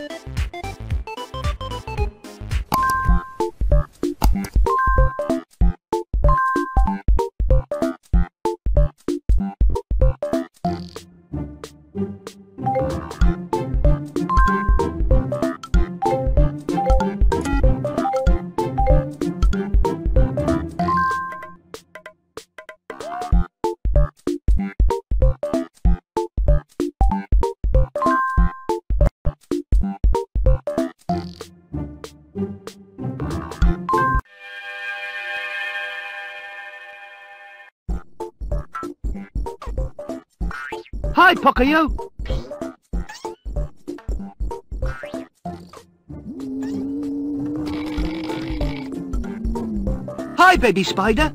you Hi, Pocoyo. Hi, baby spider.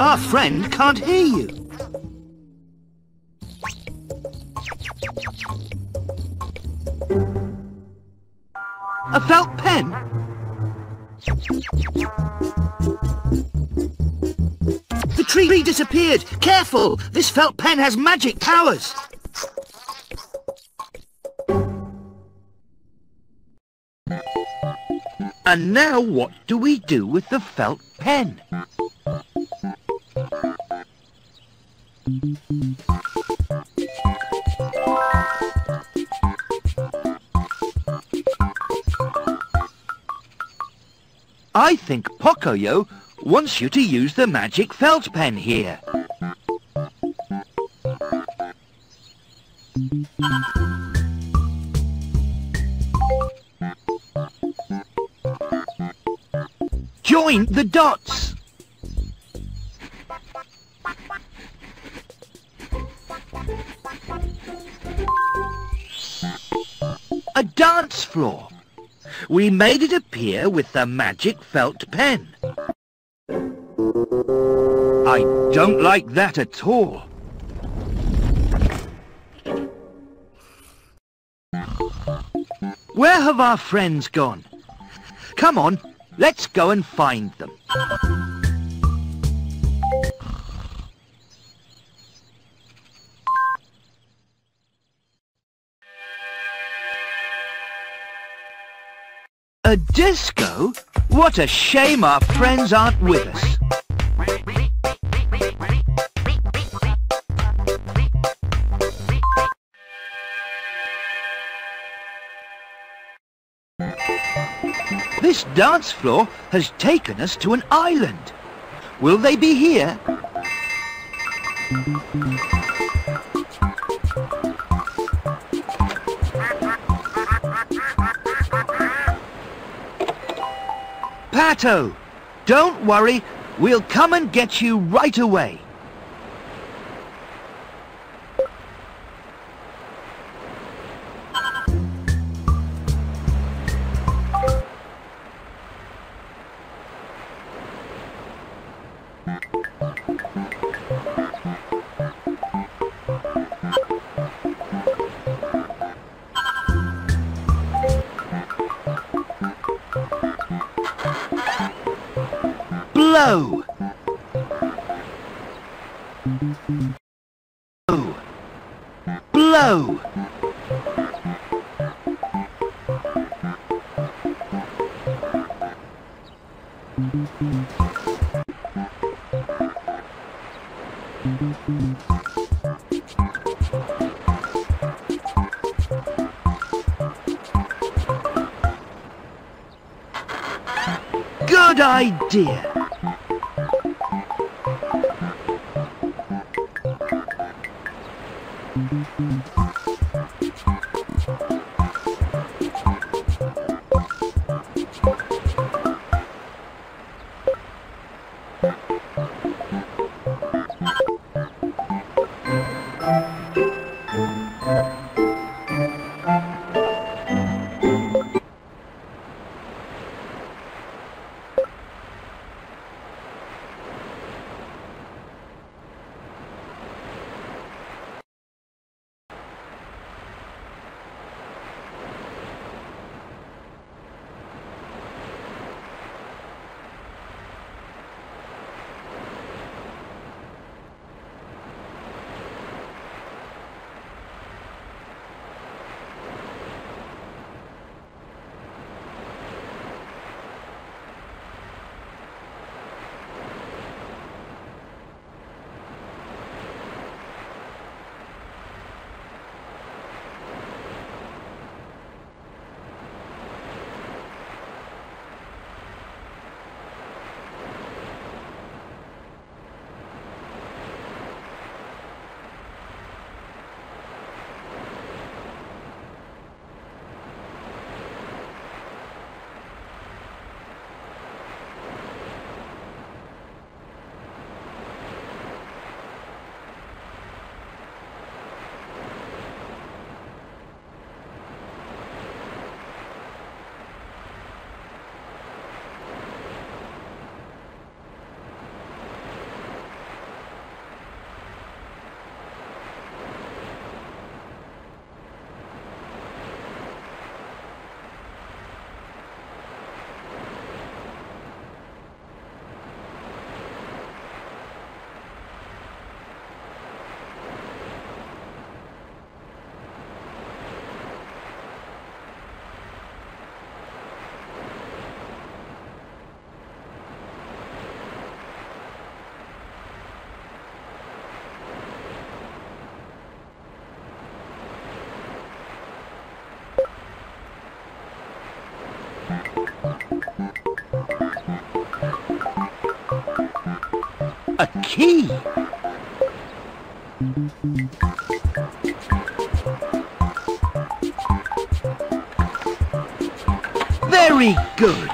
Our friend can't hear you. Disappeared! Careful! This felt pen has magic powers! And now what do we do with the felt pen? I think Pocoyo wants you to use the magic felt pen here. Join the dots. A dance floor. We made it appear with the magic felt pen. I don't like that at all. Where have our friends gone? Come on, let's go and find them. A disco? What a shame our friends aren't with us. This dance floor has taken us to an island. Will they be here? Pato! Don't worry, we'll come and get you right away. Good key. Very good.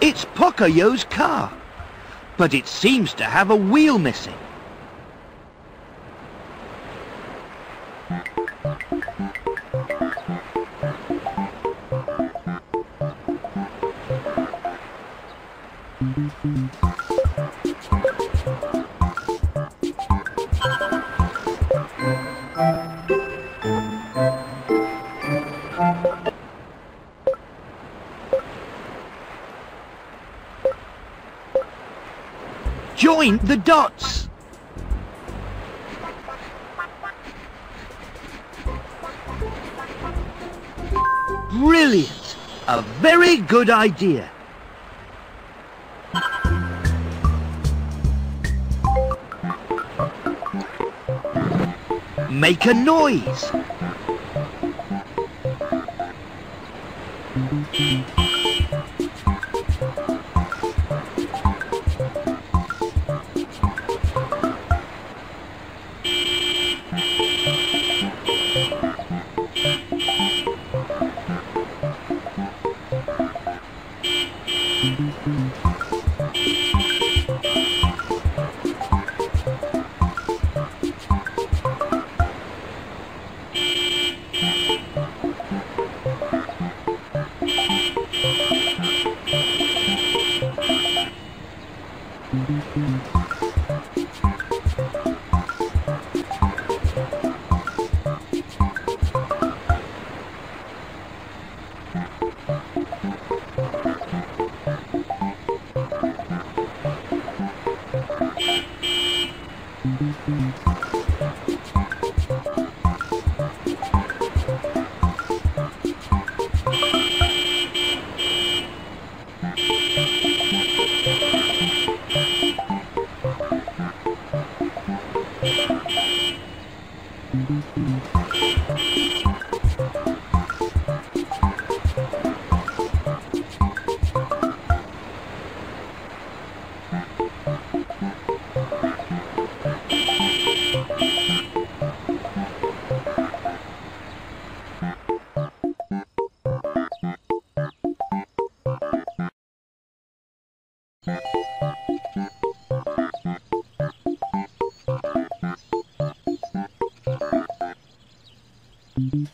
It's Pocoyo's car, but it seems to have a wheel missing. Join the dots. Brilliant. A very good idea. Make a noise.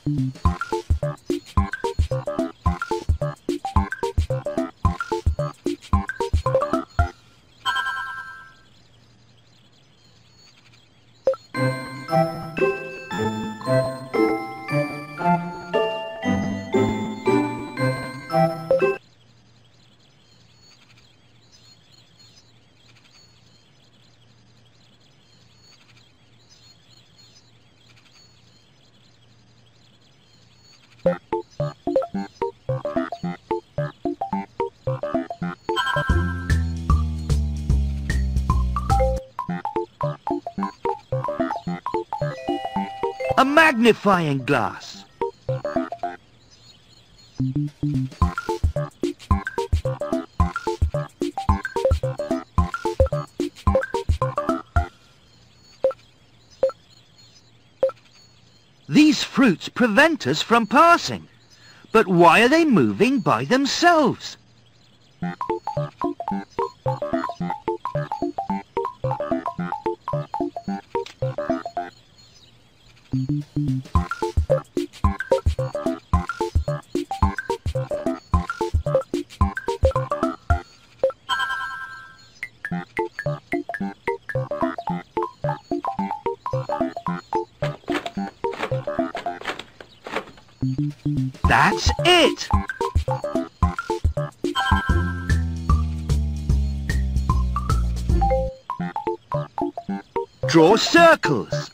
A magnifying glass. These fruits prevent us from passing. But why are they moving by themselves? That's it! Draw circles.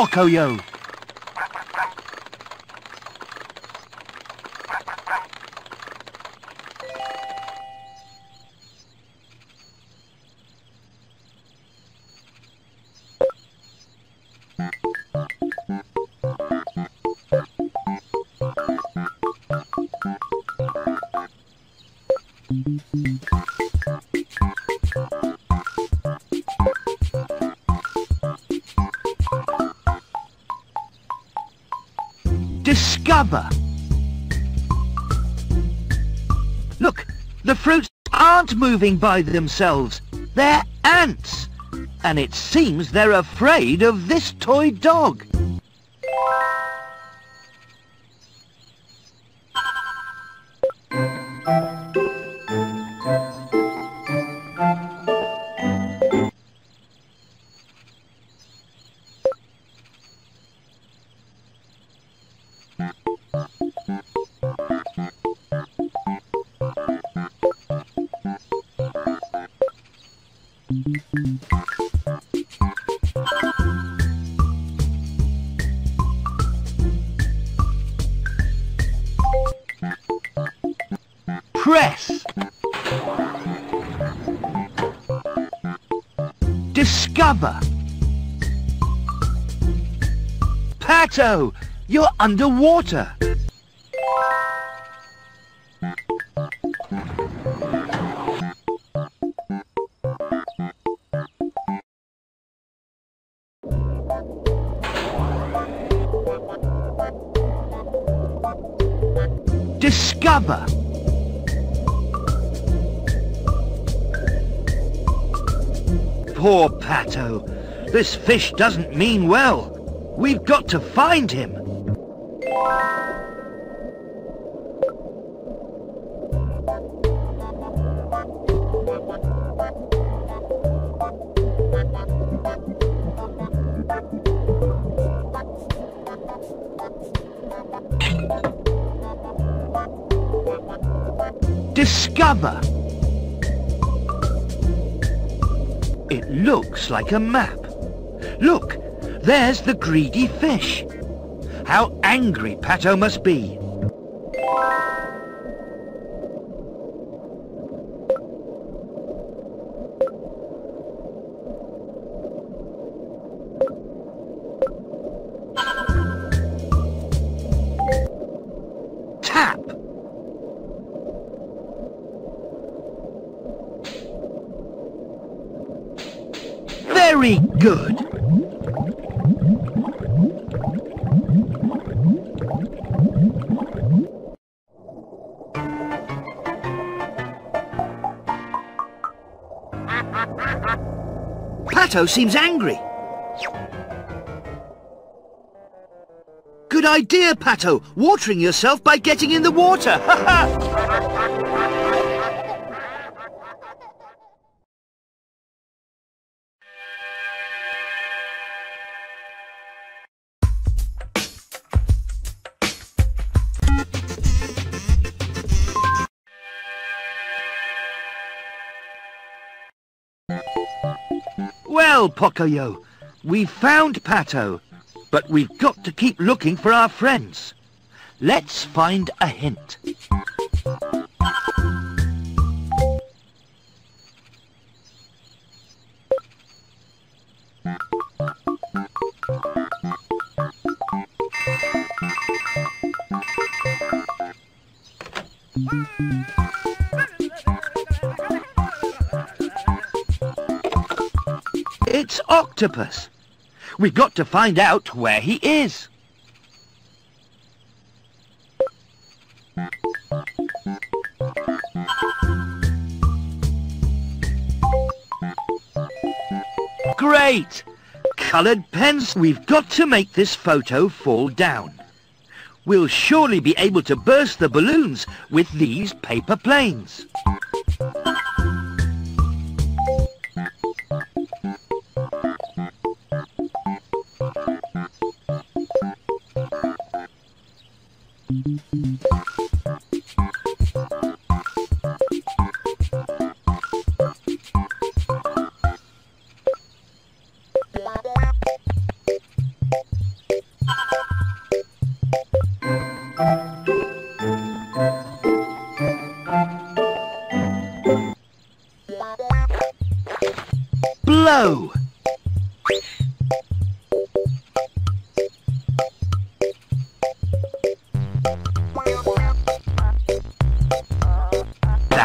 Pocoyo! Discover! Look, the fruits aren't moving by themselves. They're ants. And it seems they're afraid of this toy dog. Discover. Pato, you're underwater. This fish doesn't mean well. We've got to find him. Discover. It looks like a map. Look, there's the greedy fish. How angry Pato must be. Pato seems angry. Good idea, Pato. Watering yourself by getting in the water. Well, Pocoyo, we've found Pato. But we've got to keep looking for our friends. Let's find a hint. Octopus. We've got to find out where he is. Great! Coloured pens. We've got to make this photo fall down. We'll surely be able to burst the balloons with these paper planes.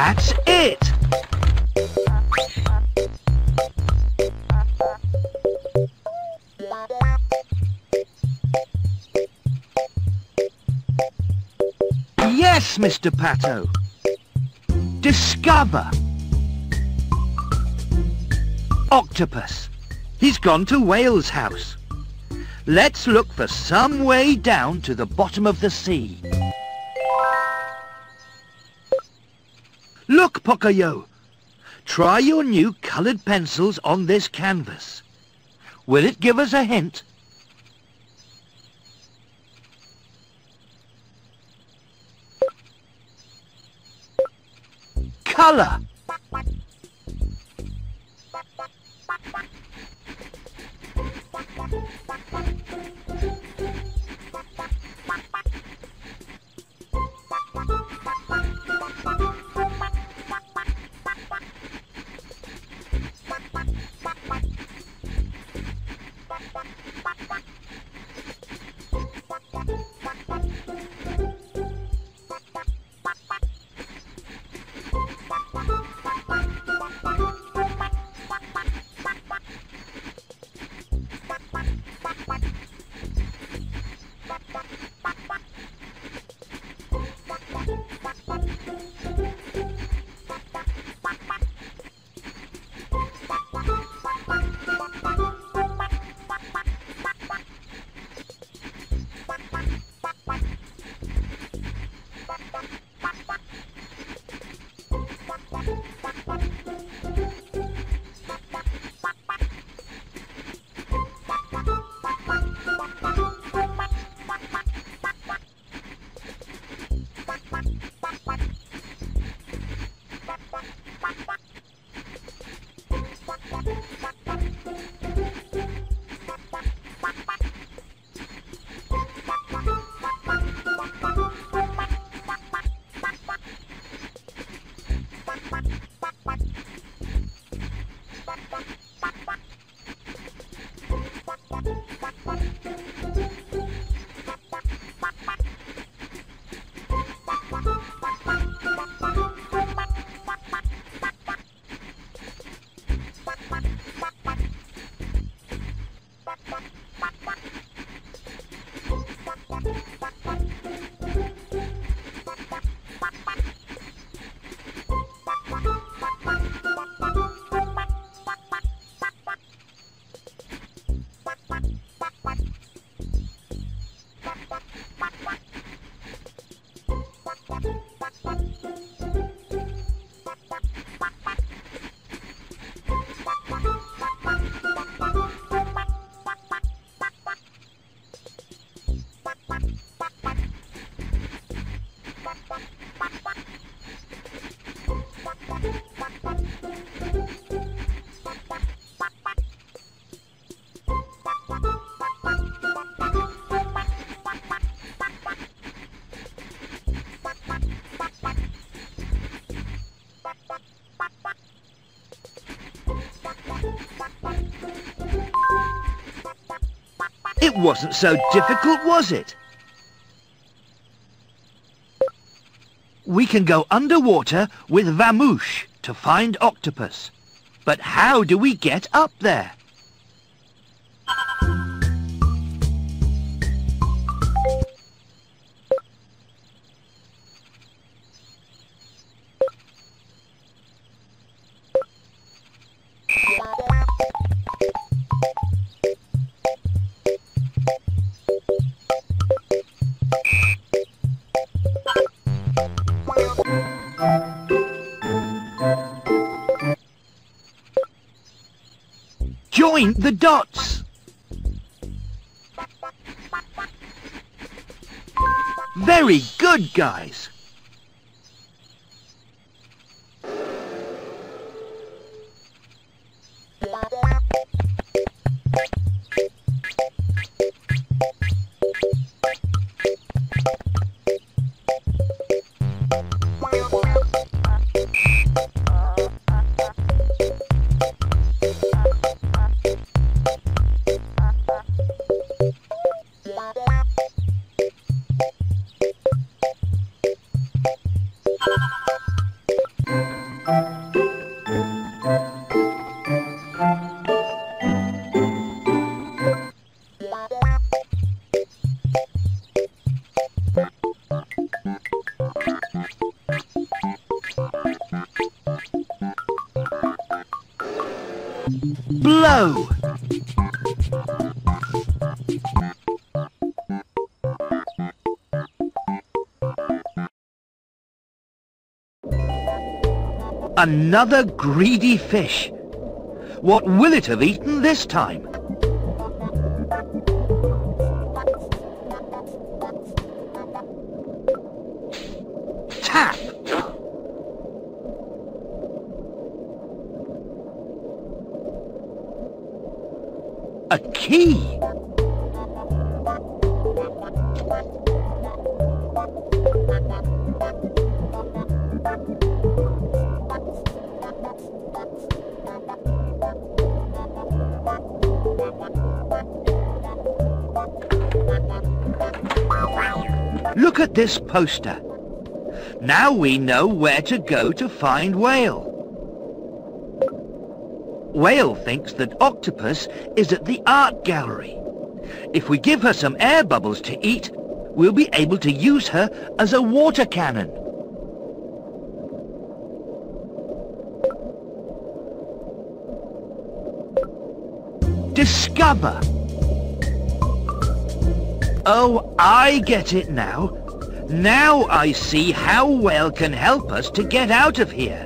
That's it! Yes, Mr. Pato. Discover. Octopus. He's gone to Whale's house. Let's look for some way down to the bottom of the sea. Pocoyo. Try your new coloured pencils on this canvas. Will it give us a hint? Colour. Wasn't so difficult, was it? We can go underwater with Vamoosh to find octopus. But how do we get up there? The dots. Very good, guys. Blow. Another greedy fish. What will it have eaten this time? Poster. Now we know where to go to find Whale. Whale thinks that Octopus is at the art gallery. If we give her some air bubbles to eat, we'll be able to use her as a water cannon. Discover. Oh, I get it now. Now I see how Whale can help us to get out of here.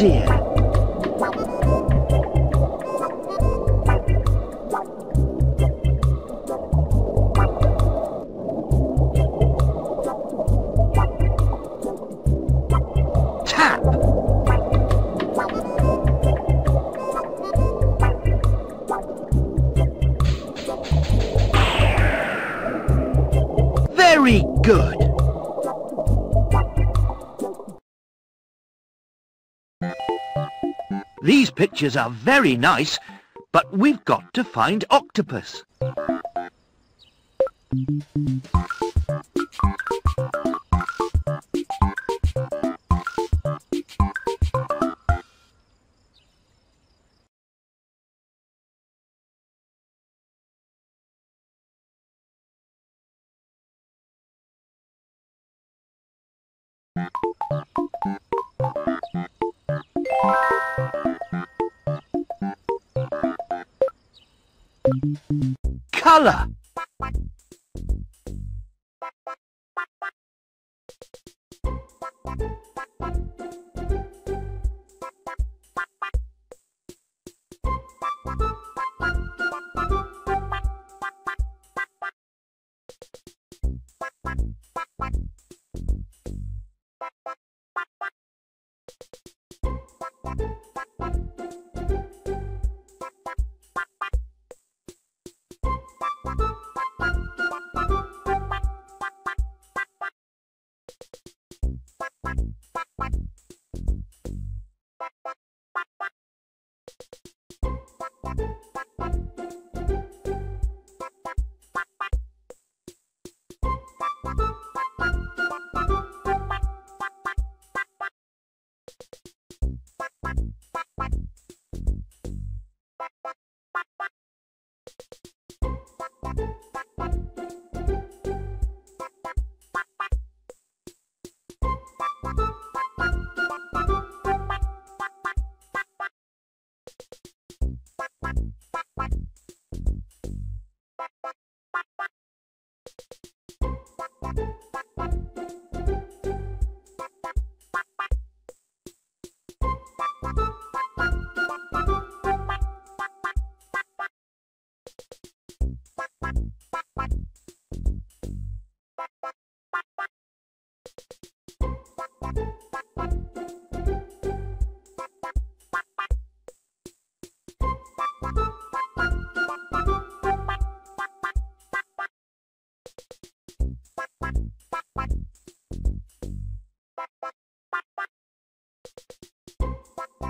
Idea. Pictures are very nice, but we've got to find Octopus. Color.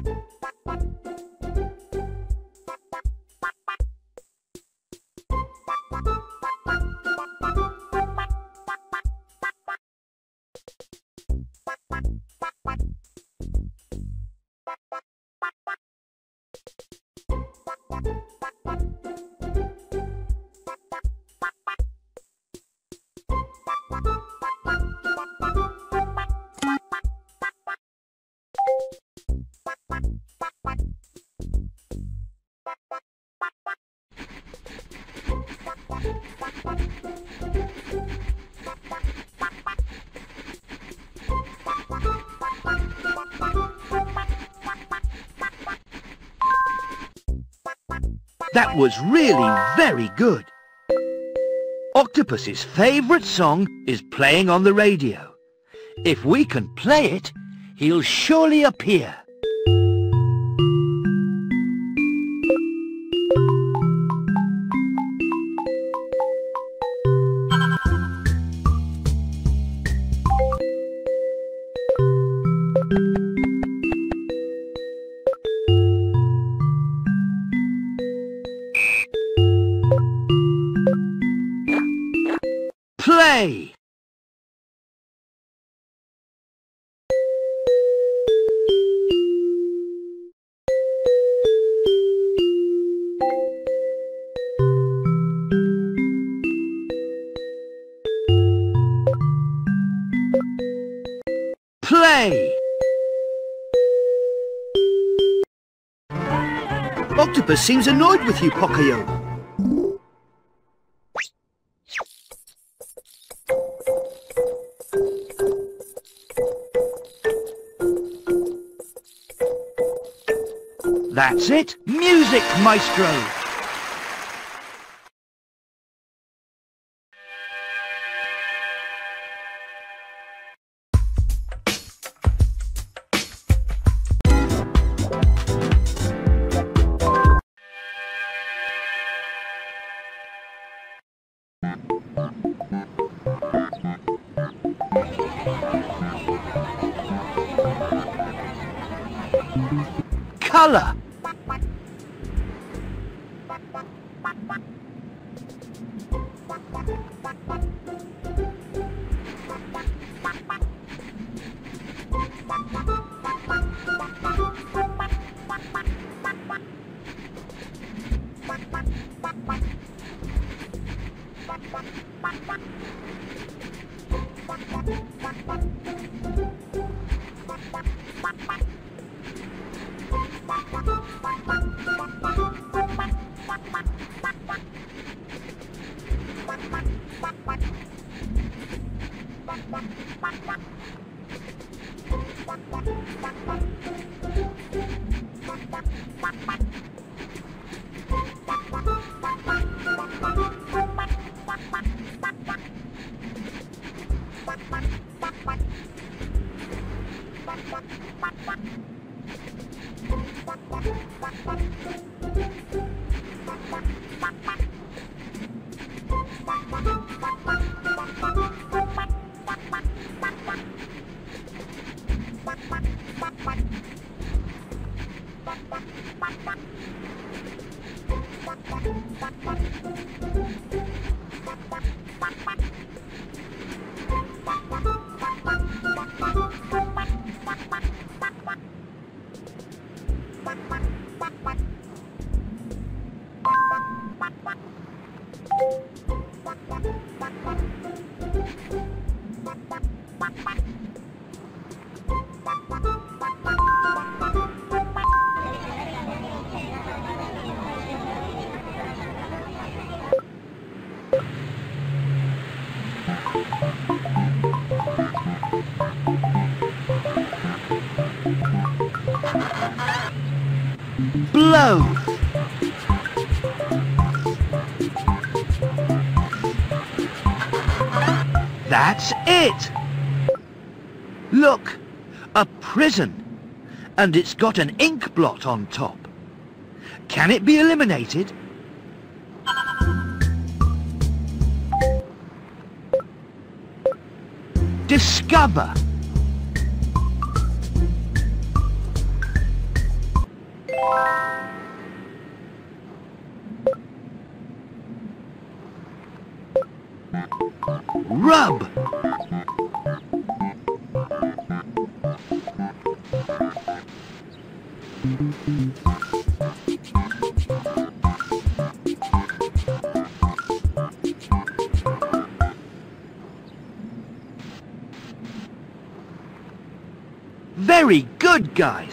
Thank you. That was really very good. Octopus's favourite song is playing on the radio. If we can play it, he'll surely appear. Seems annoyed with you, Pocoyo. That's it! Music, Maestro! Color. Blow. That's it! Look, a prison. And it's got an ink blot on top. Can it be eliminated? Discover. Good,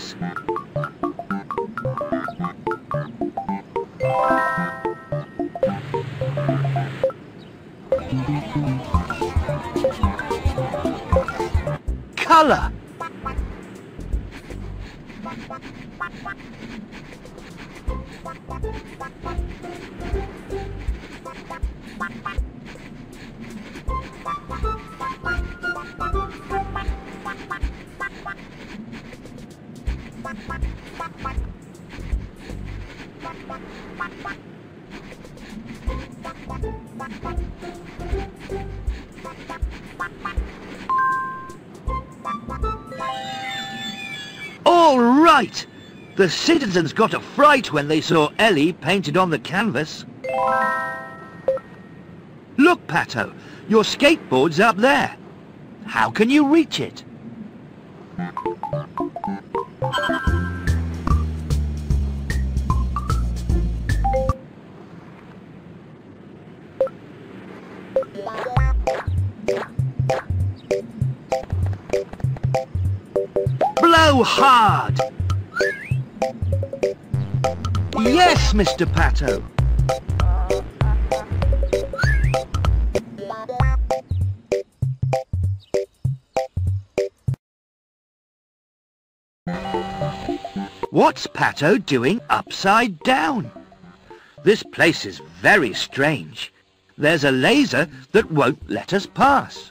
The citizens got a fright when they saw Elly painted on the canvas. Look, Pato, your skateboard's up there. How can you reach it? Mr. Pato. What's Pato doing upside down? This place is very strange. There's a laser that won't let us pass.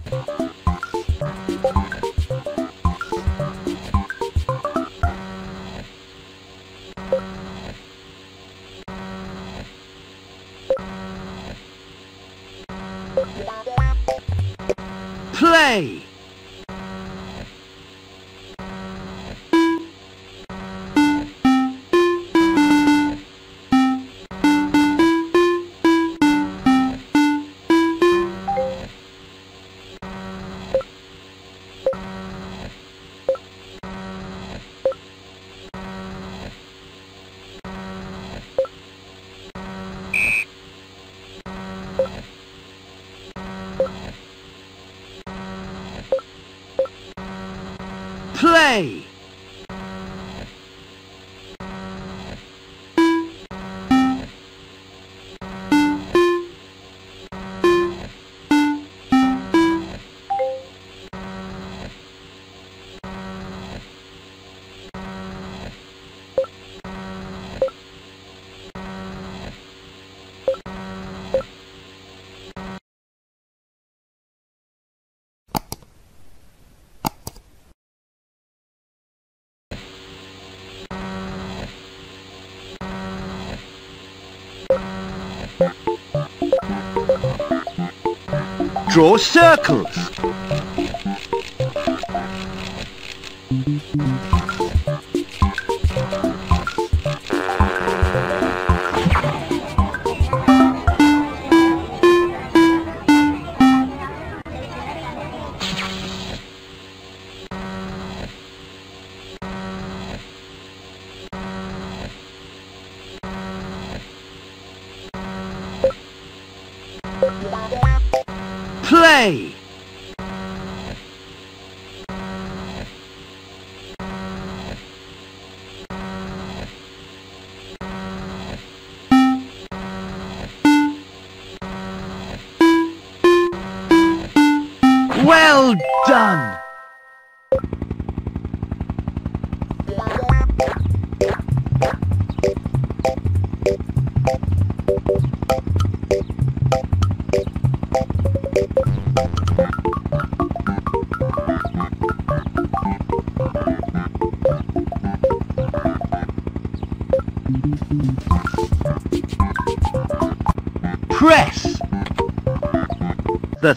Draw circles.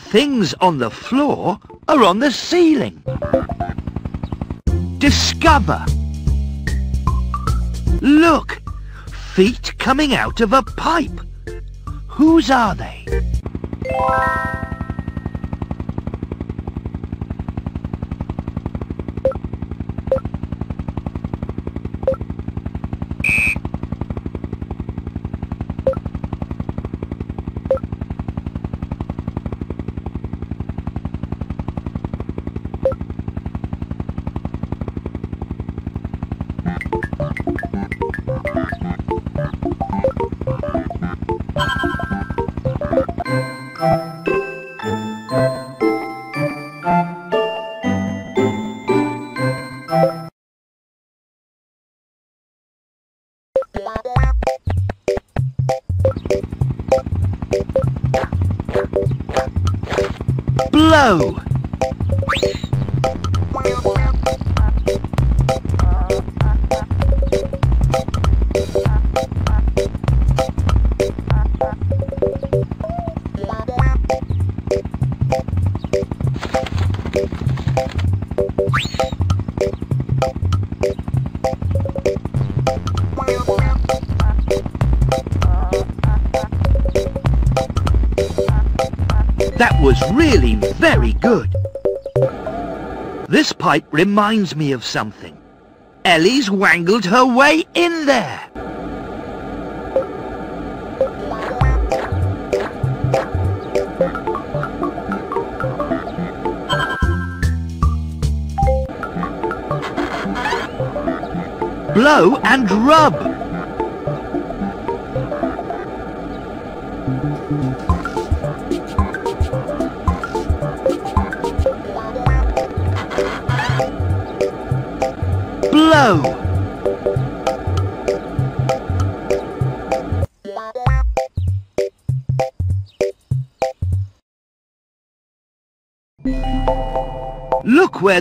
Things on the floor are on the ceiling. Discover! Look! Feet coming out of a pipe. Whose are they? Blow! Reminds me of something. Elly's wangled her way in there. Blow and rub.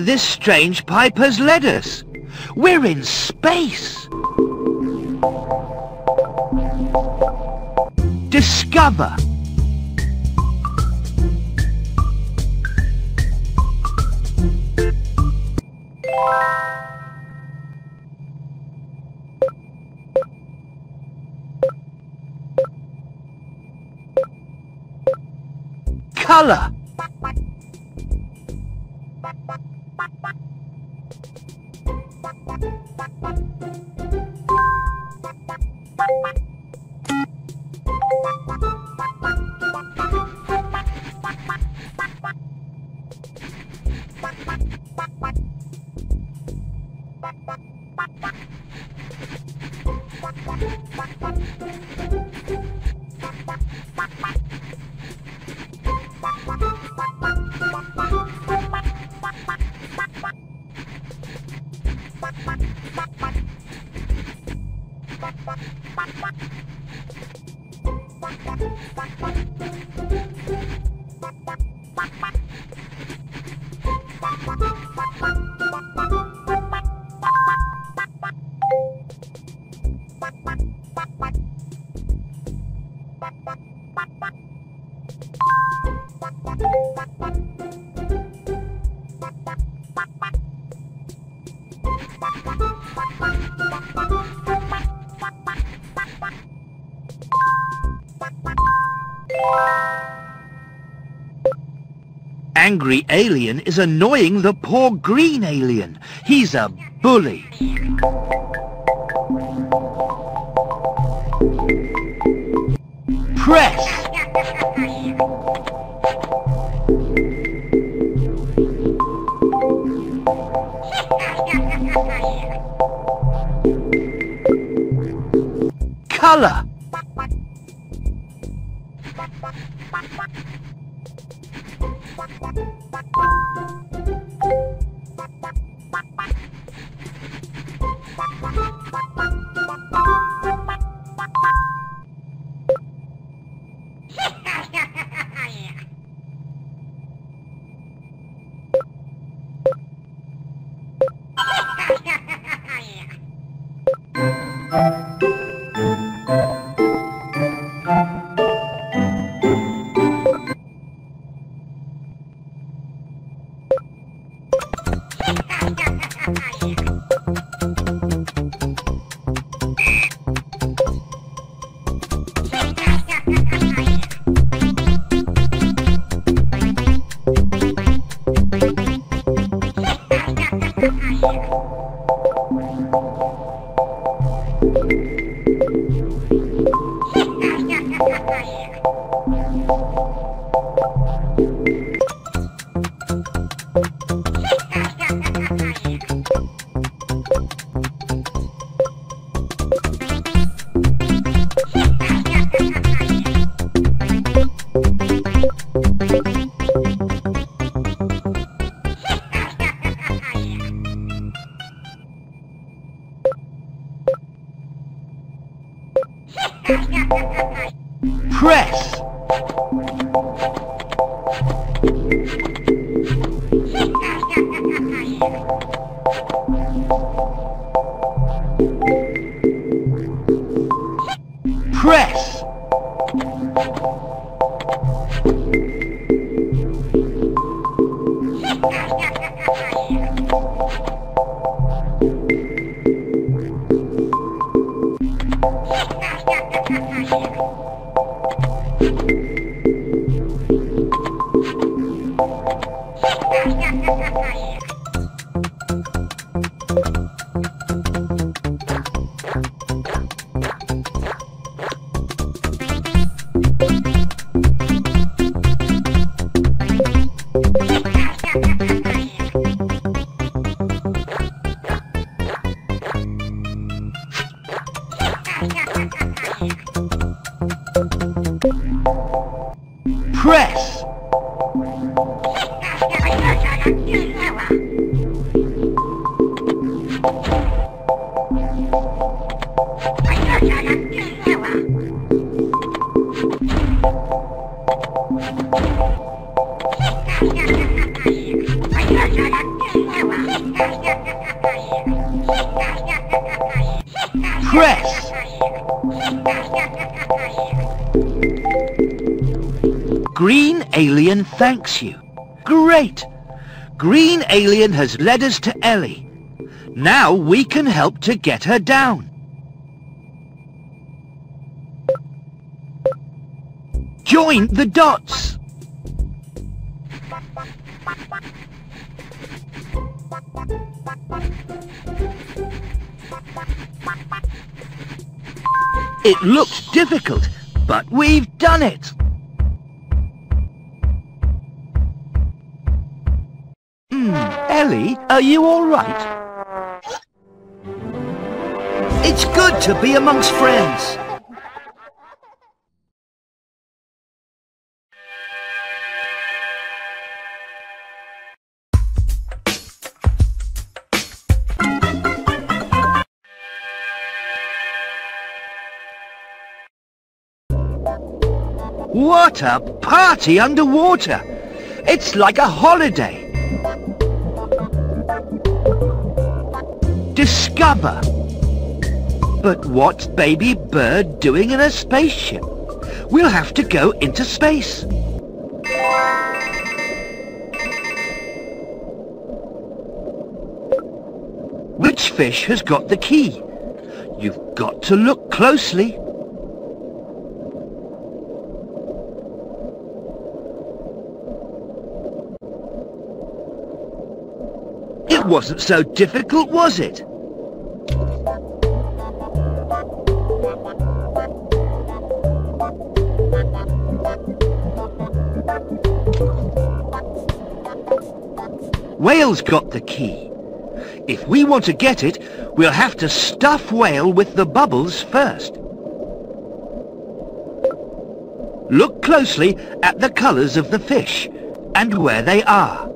This strange pipe has led us. We're in space. Discover. Color. Angry alien is annoying the poor green alien. He's a bully. Press. Green Alien thanks you. Great! Green Alien has led us to Elly. Now we can help to get her down. Join the dots. It looked difficult, but we've done it. Hmm, Elly, are you all right? It's good to be amongst friends. What a party underwater! It's like a holiday. Discover. But what's Baby Bird doing in a spaceship? We'll have to go into space. Which fish has got the key? You've got to look closely. It wasn't so difficult, was it? Whale's got the key. If we want to get it, we'll have to stuff Whale with the bubbles first. Look closely at the colours of the fish and where they are.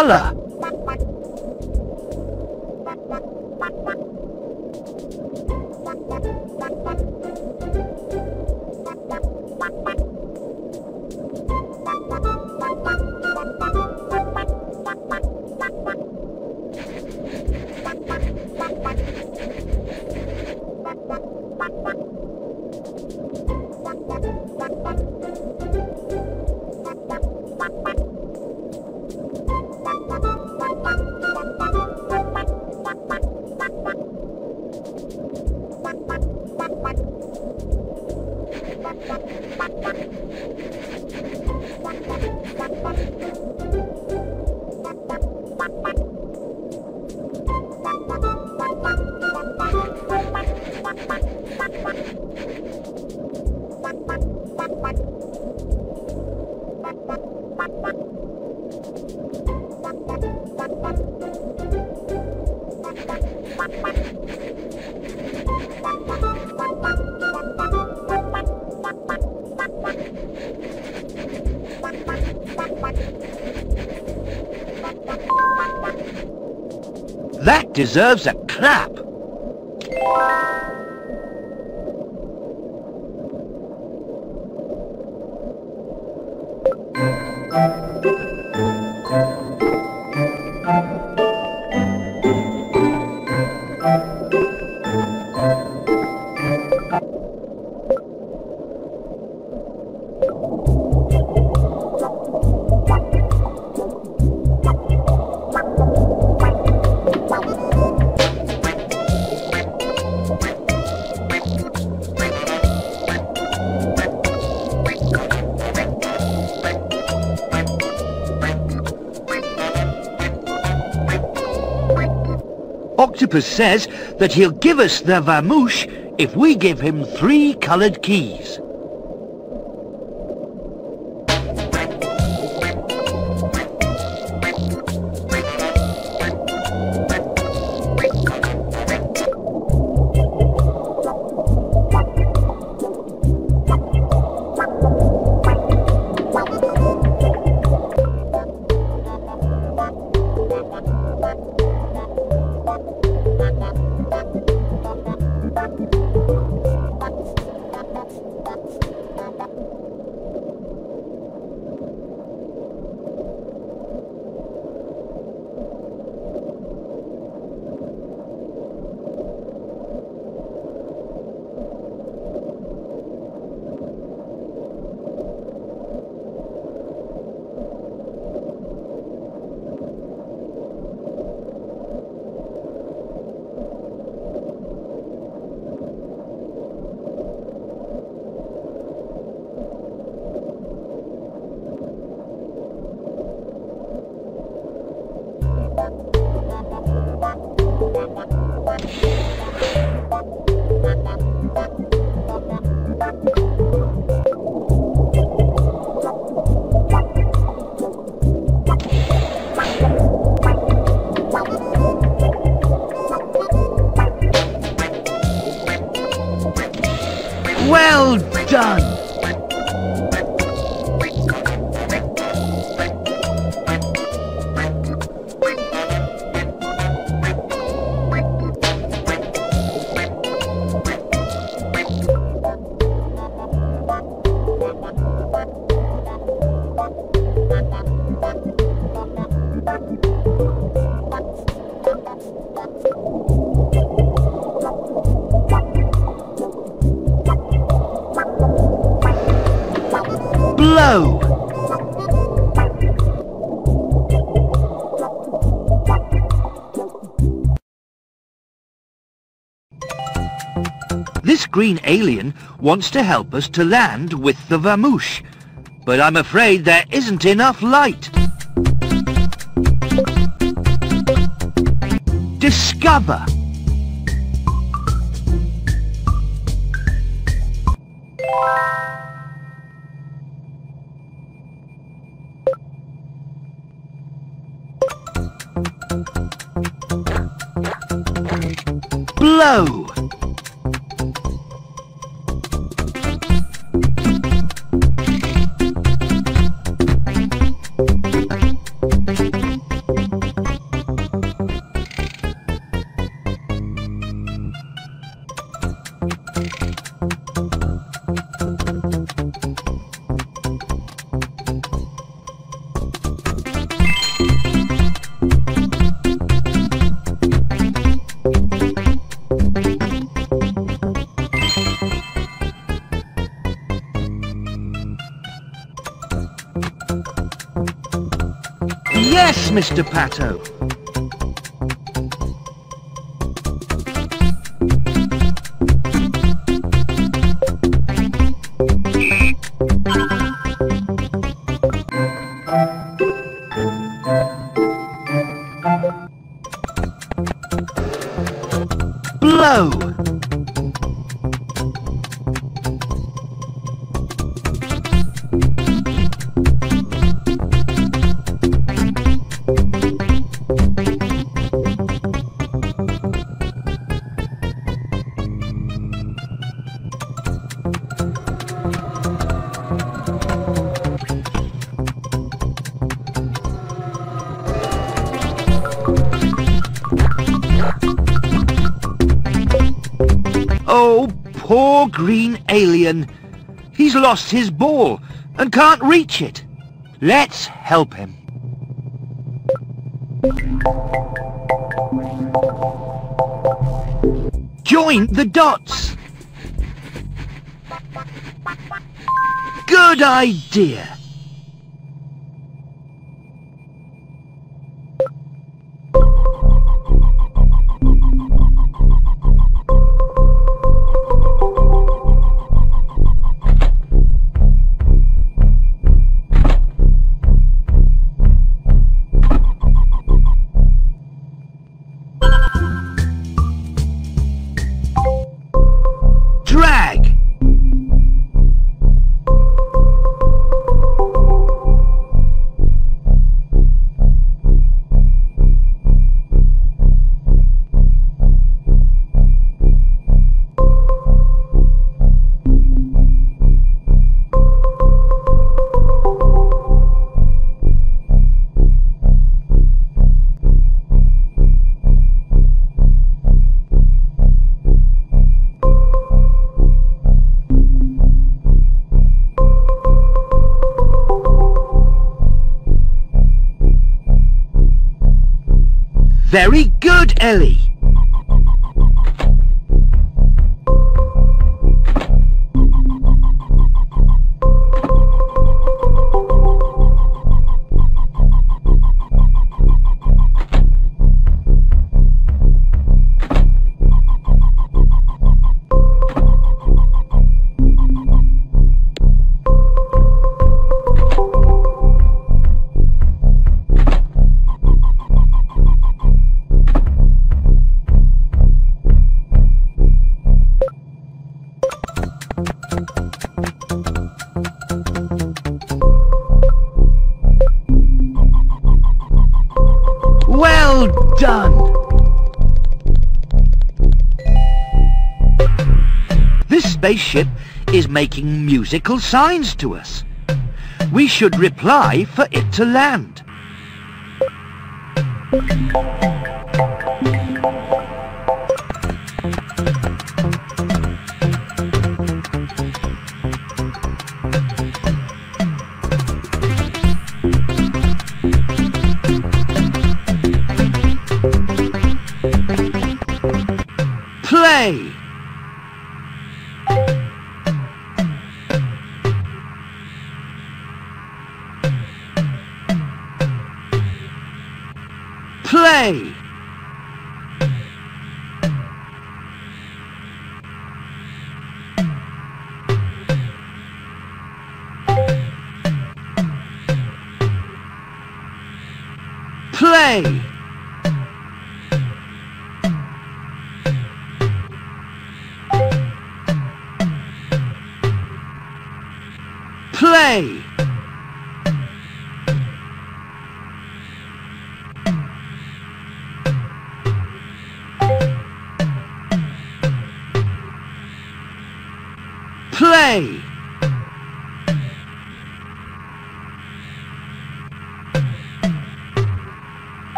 Colour. Deserves a clap. Says that he'll give us the Vamoosh if we give him three coloured keys. Green alien wants to help us to land with the Vamoosh, but I'm afraid there isn't enough light. Discover! Blow! Mr. Pato. Lost his ball and can't reach it. Let's help him. Join the dots. Good idea. Very spaceship is making musical signs to us. We should reply for it to land.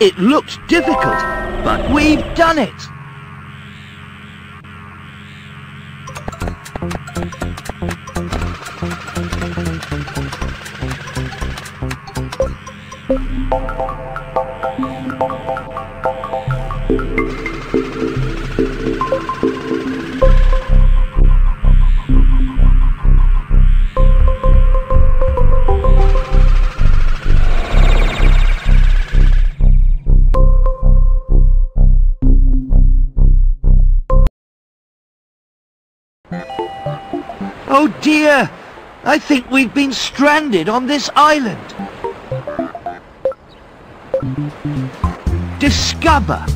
It looked difficult, but we've done it. We've been stranded on this island. Discover!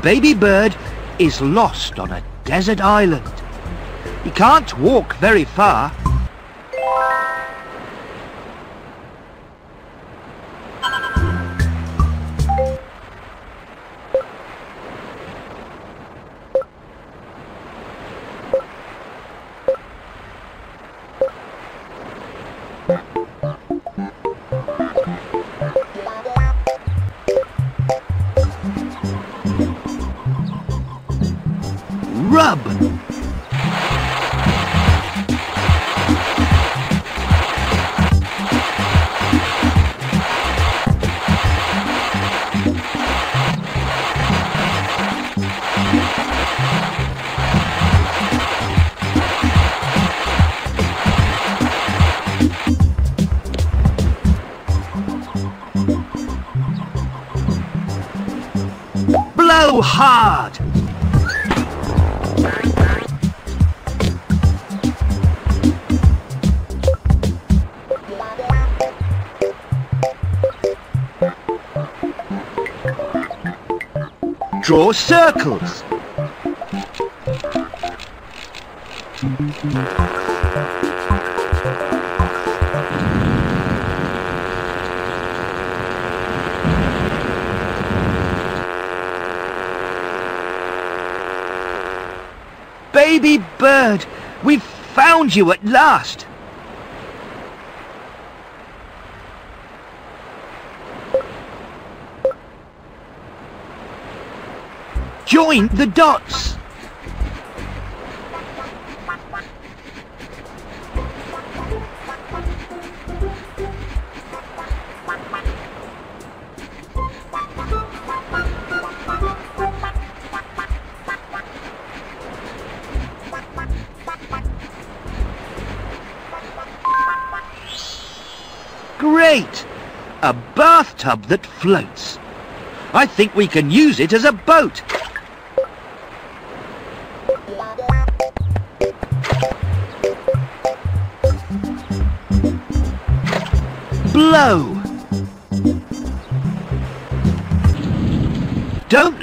Baby Bird is lost on a desert island. He can't walk very far. Draw circles. Baby bird, we've found you at last. Join the dots. Great! A bathtub that floats. I think we can use it as a boat.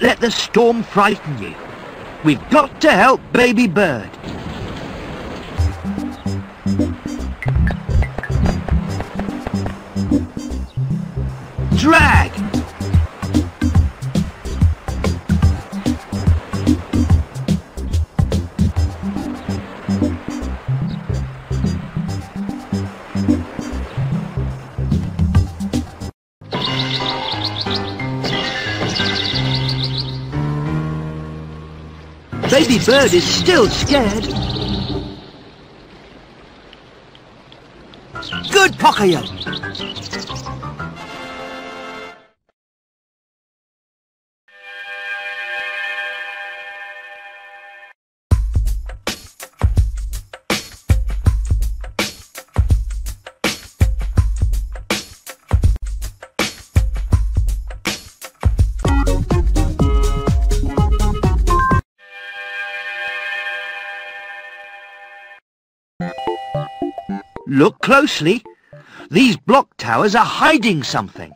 Let the storm frighten you. We've got to help Baby Bird. Drag! Bird is still scared. Good, Pocoyo. Closely. These block towers are hiding something.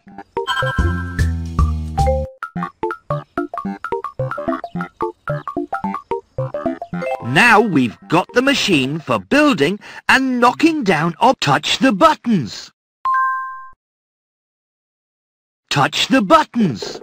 Now we've got the machine for building and knocking down or touch the buttons. Touch the buttons.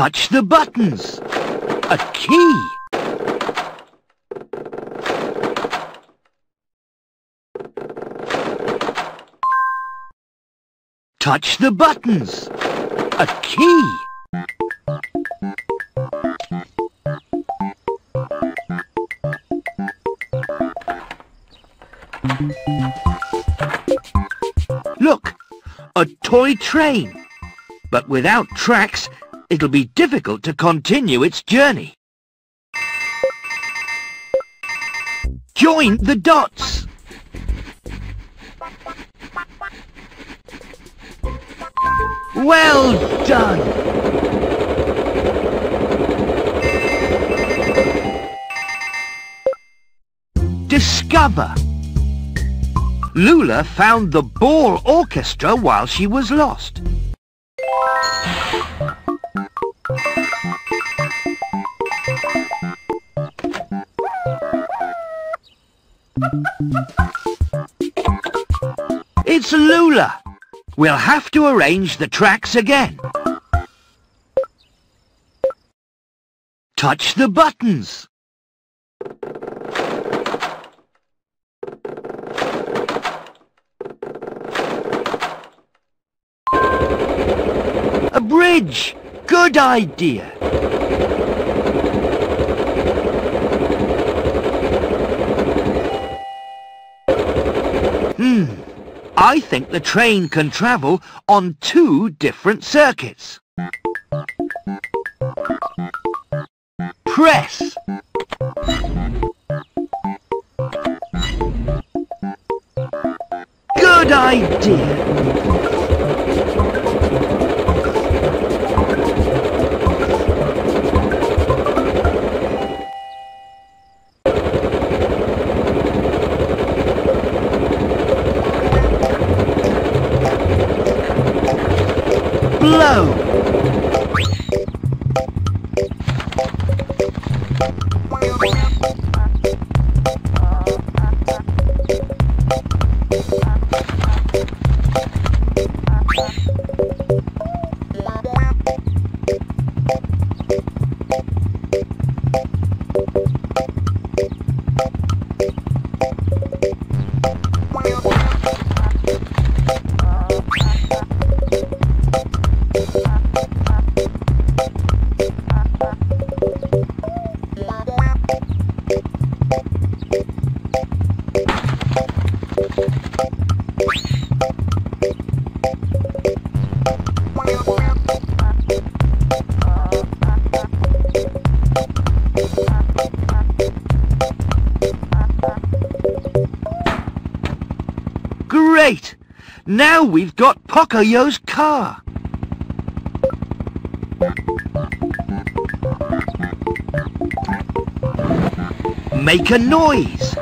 Touch the buttons. A key. Touch the buttons. A key. Look, a toy train. But without tracks, it'll be difficult to continue its journey. Join the dots. Well done! Discover. Loula found the ball orchestra while she was lost. We'll have to arrange the tracks again. Touch the buttons. A bridge! Good idea! Hmm, I think the train can travel on two different circuits. Press. Good idea. Blow. Now we've got Pocoyo's car. Make a noise.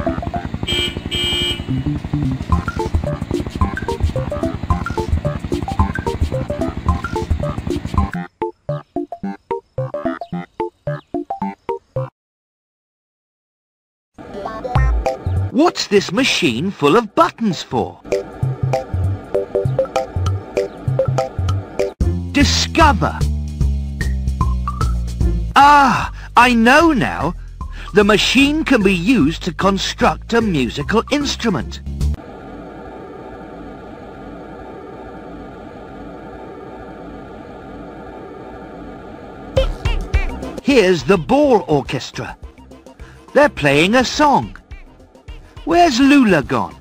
What's this machine full of buttons for? Discover. Ah, I know now. The machine can be used to construct a musical instrument. Here's the ball orchestra. They're playing a song. Where's Loula gone?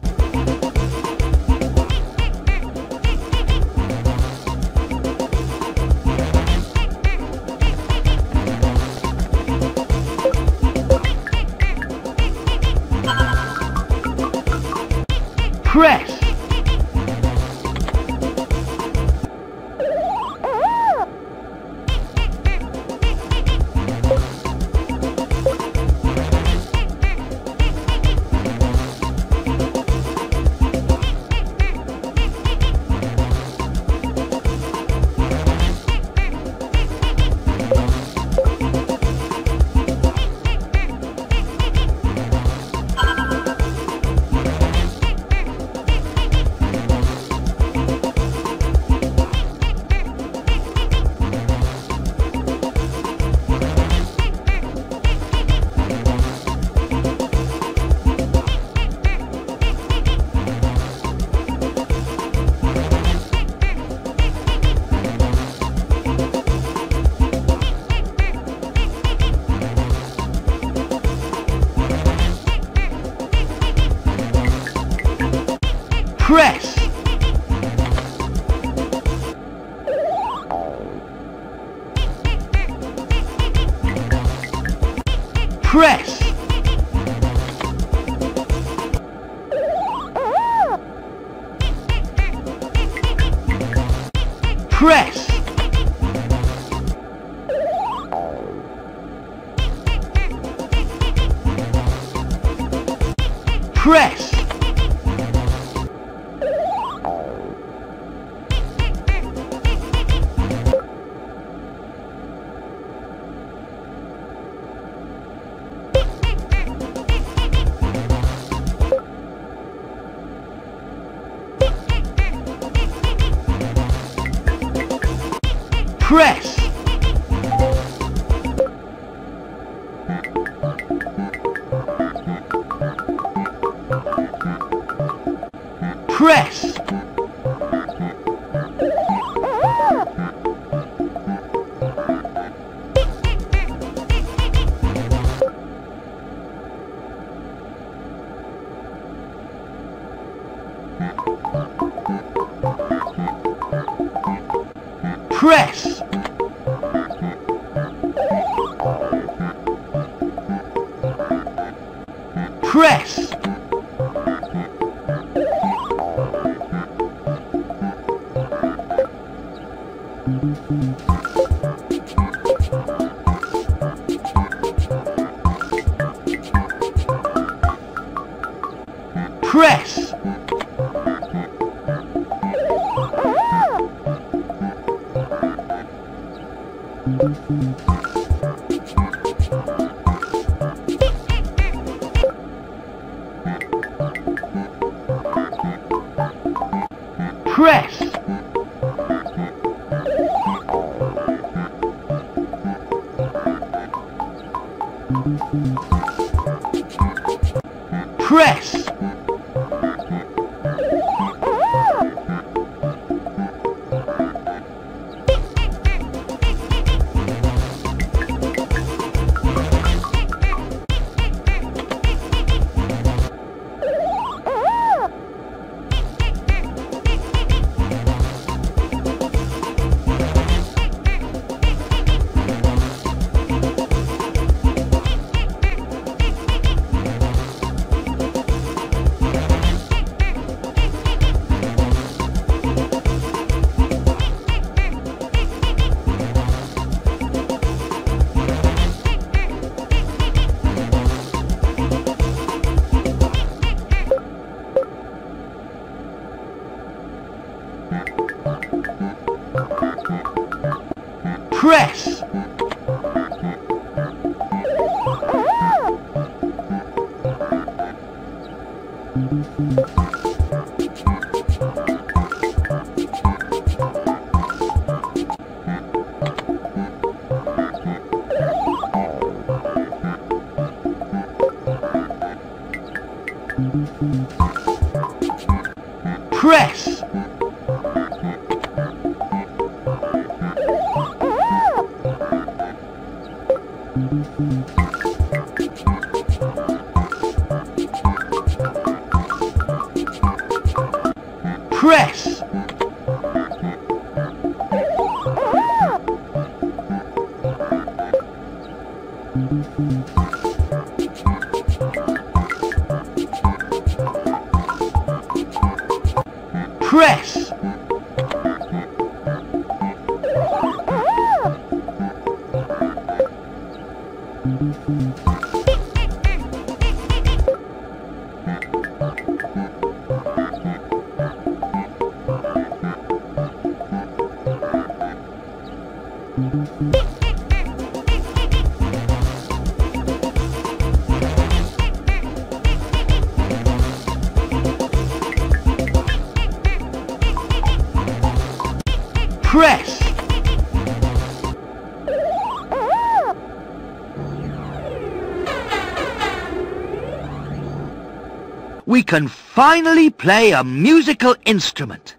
We can finally play a musical instrument.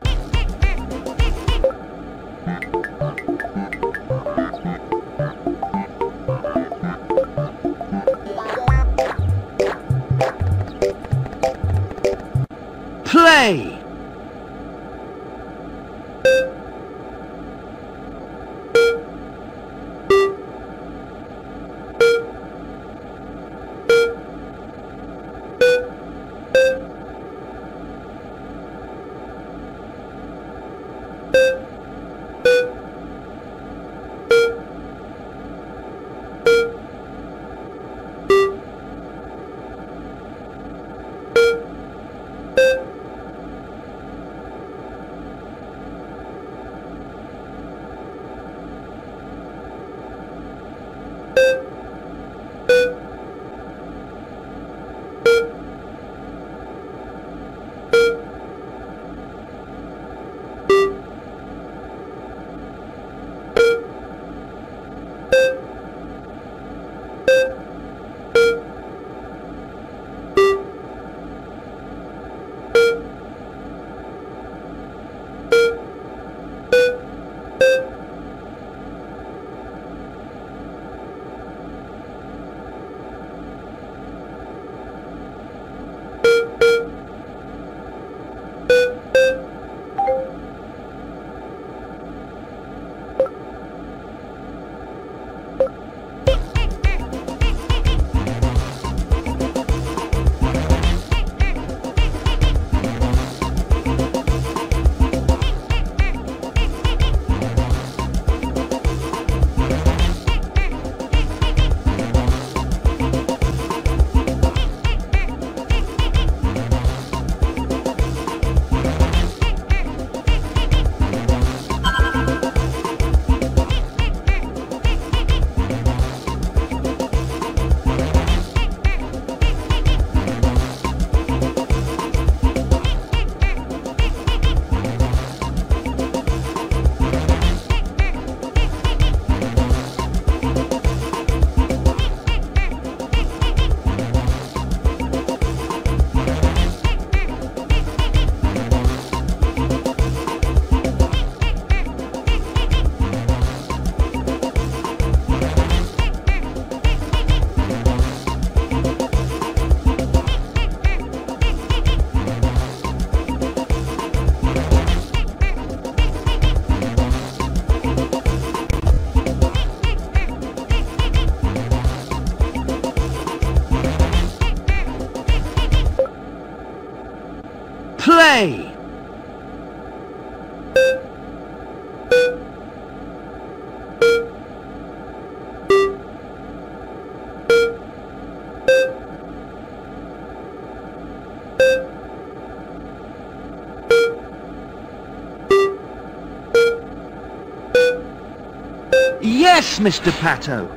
Yes, Mr. Pato.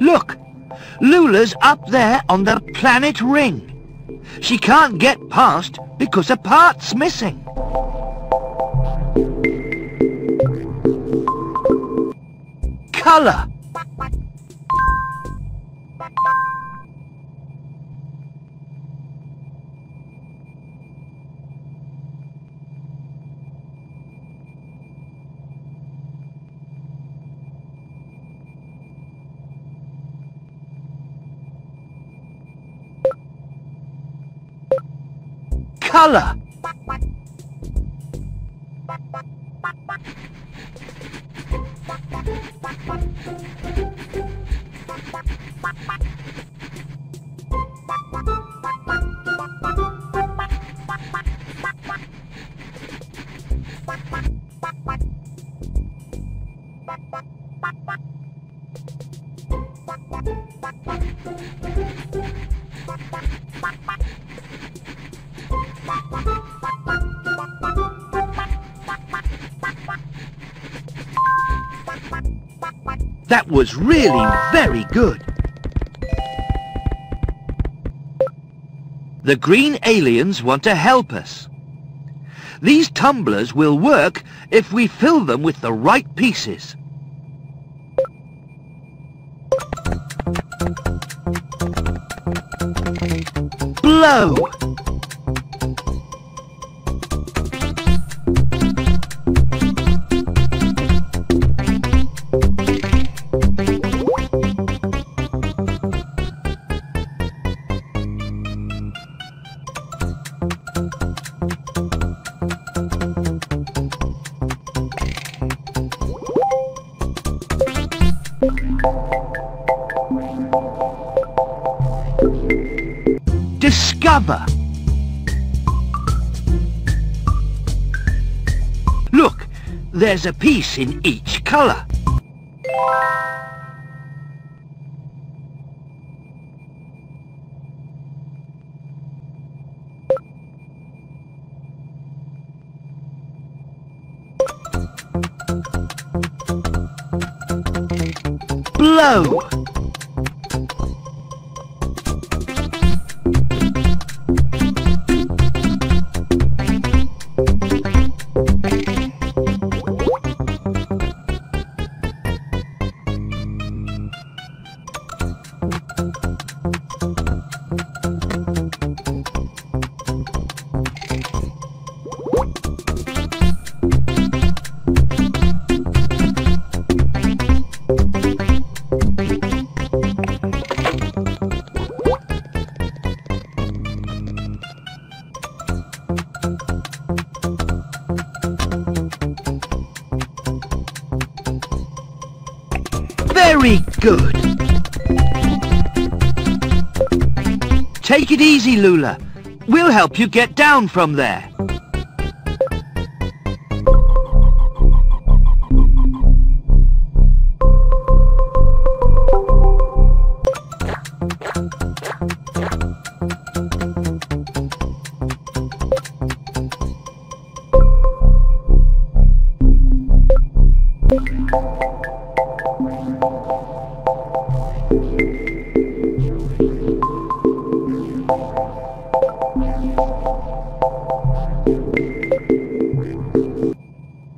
Look! Loula's up there on the planet ring. She can't get past because a part's missing. Colour. Colour. Was really very good. The green aliens want to help us. These tumblers will work if we fill them with the right pieces. Blow! A piece in each colour. Good. Take it easy, Loula. We'll help you get down from there.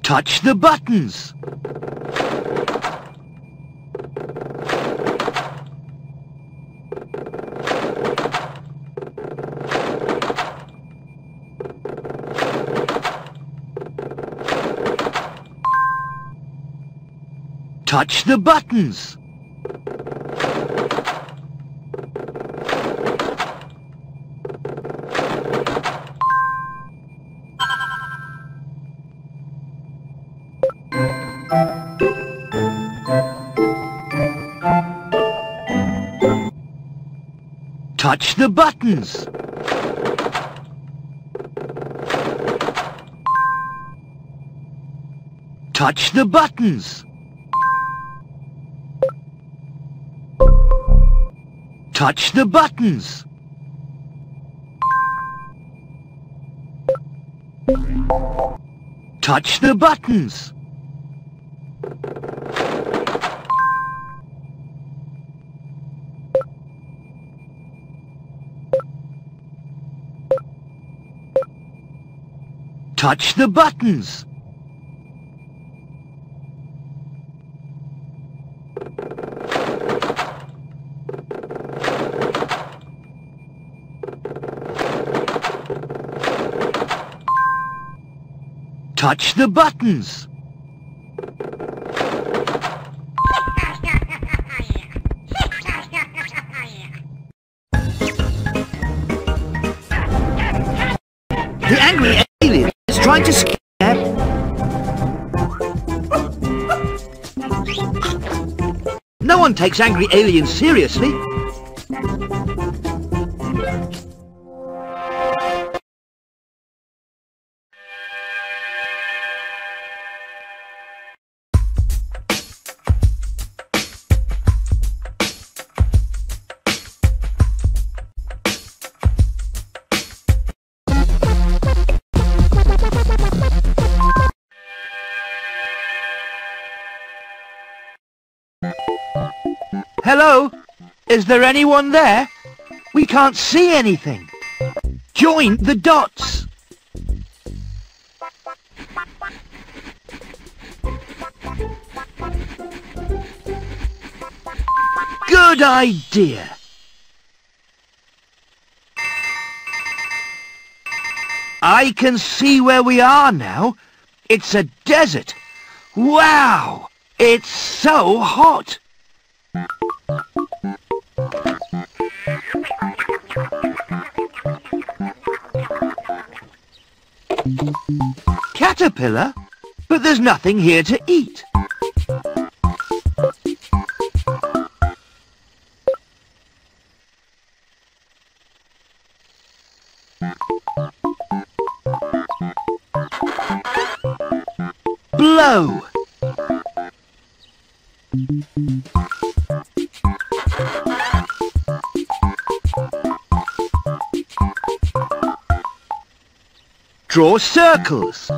Touch the buttons. Touch the buttons. Touch the buttons. Touch the buttons. Touch the buttons. Touch the buttons. Touch the buttons. Touch the buttons. Takes angry aliens seriously. Hello? Is there anyone there? We can't see anything. Join the dots. Good idea. I can see where we are now. It's a desert. Wow! It's so hot. Caterpillar? But there's nothing here to eat. Blow! Draw circles.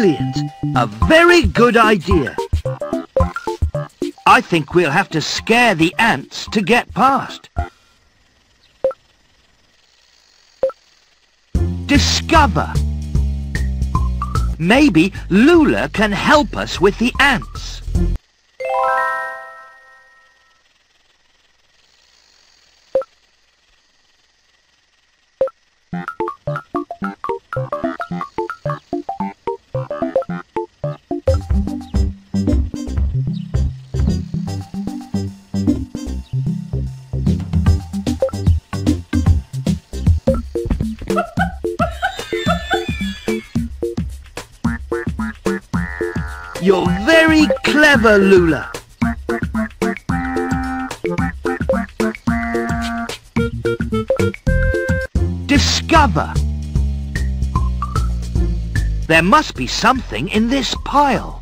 Brilliant! A very good idea. I think we'll have to scare the ants to get past. Discover. Maybe Loula can help us with the ants. Discover. There must be something in this pile.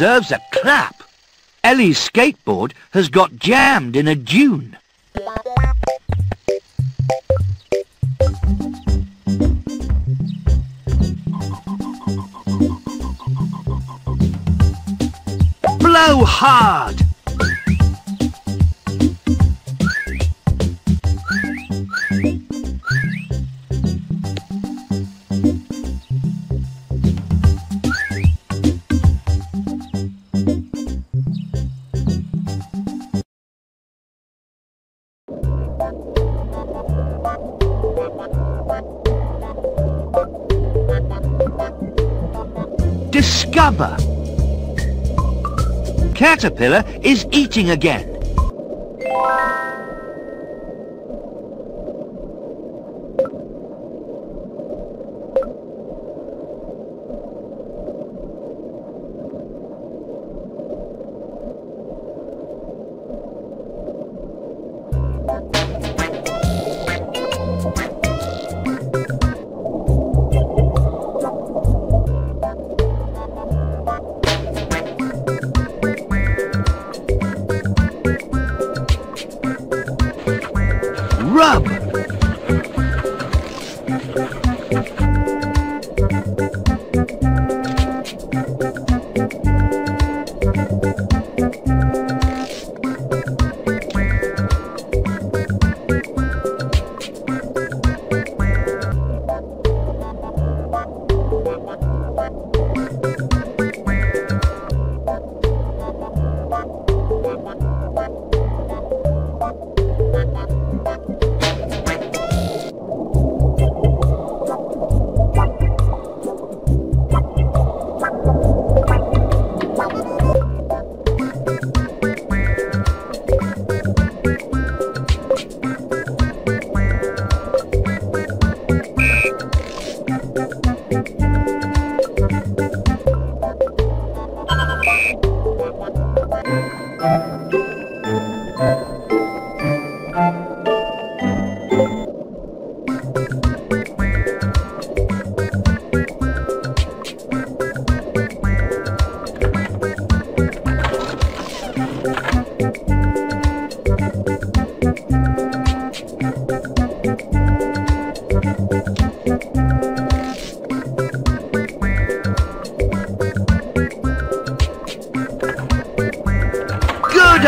Deserves a clap. Elly's skateboard has got jammed in a dune. Blow hard! Caterpillar is eating again.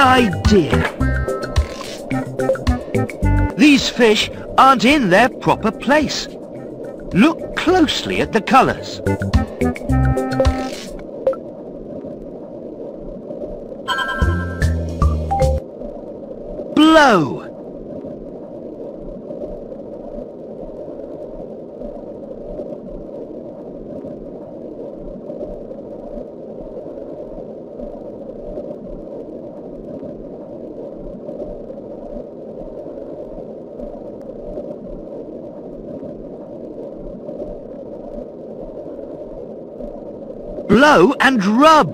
Idea. These fish aren't in their proper place. Look closely at the colours. And rub.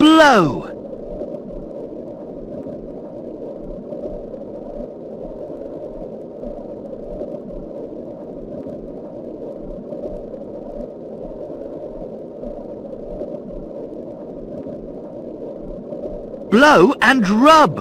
Blow. And rub.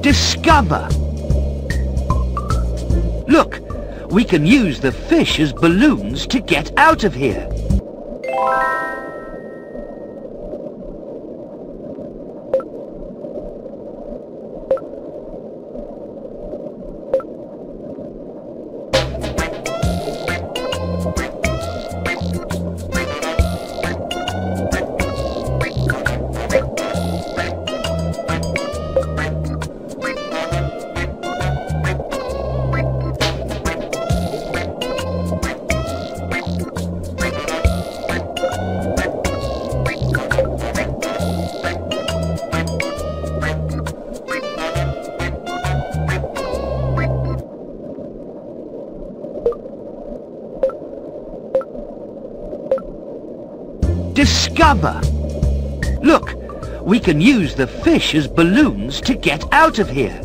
Discover. Look, we can use the fish as balloons to get out of here. Look, we can use the fish as balloons to get out of here.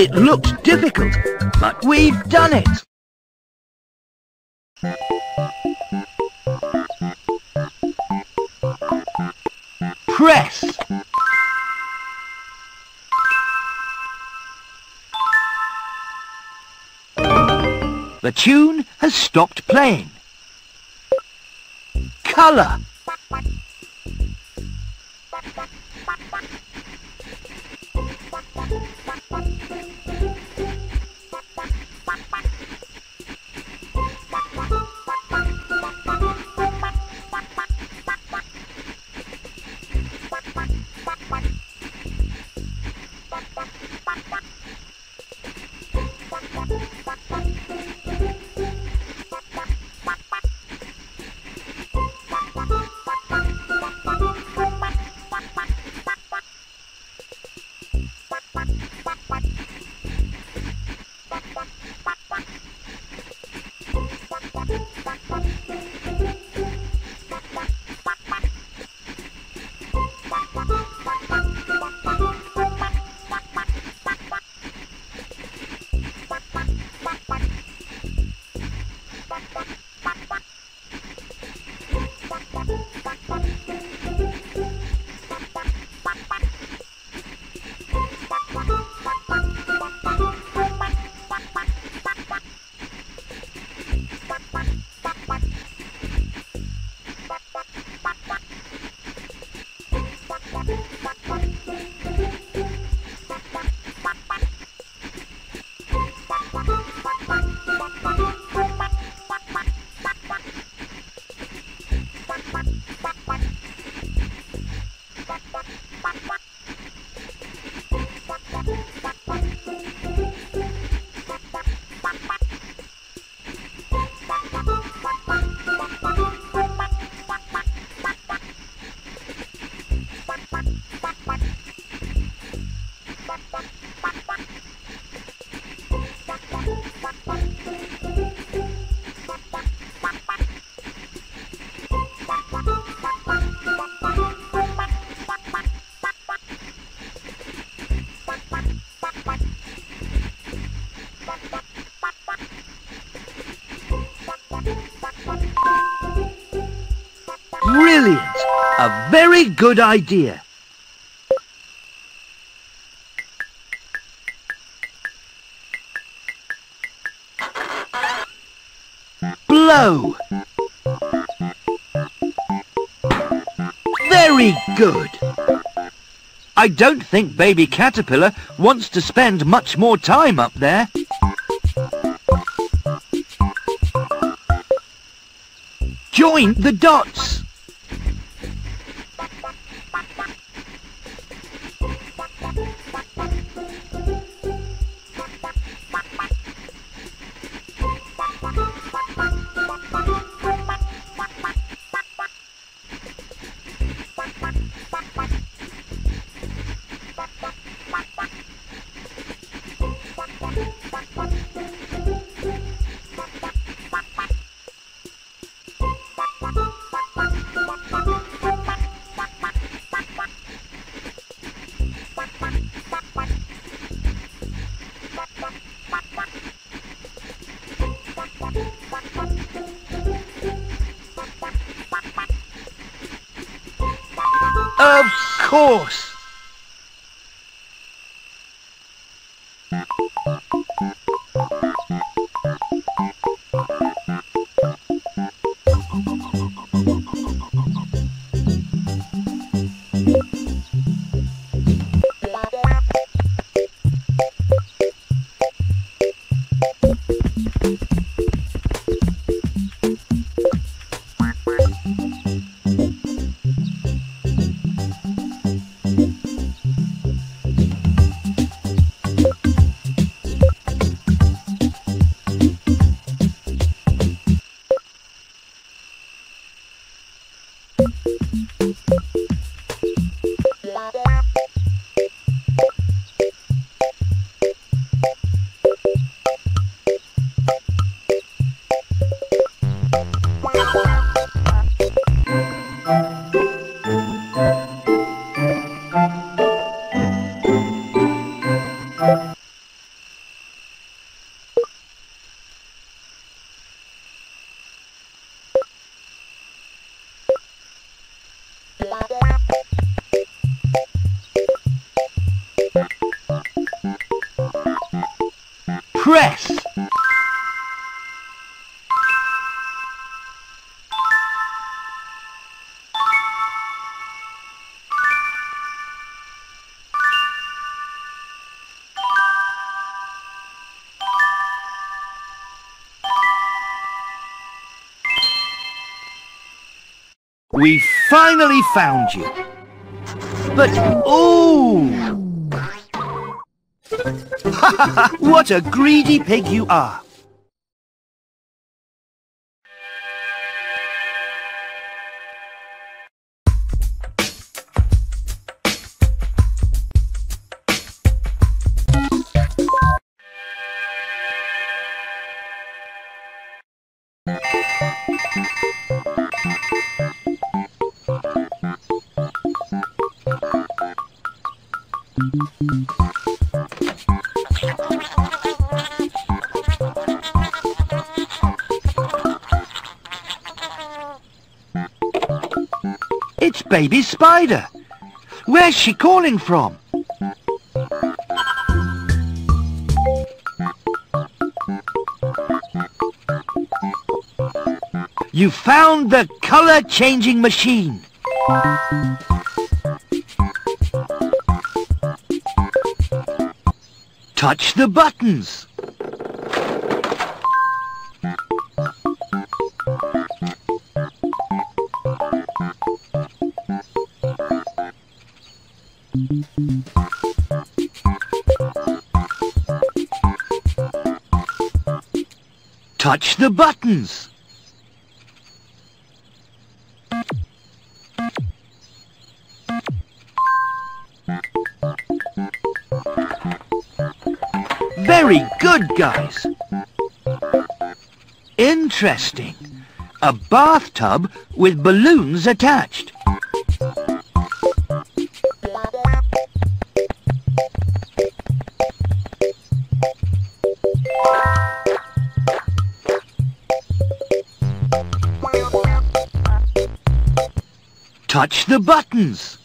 It looks difficult, but we've done it! Very good idea. Blow! Very good! I don't think Baby Caterpillar wants to spend much more time up there. Join the dots! We finally found you. But, ooh! what a greedy pig you are! Baby Spider. Where's she calling from? You found the color-changing machine. Touch the buttons. Touch the buttons. Very good, guys. Interesting. A bathtub with balloons attached. Touch the buttons.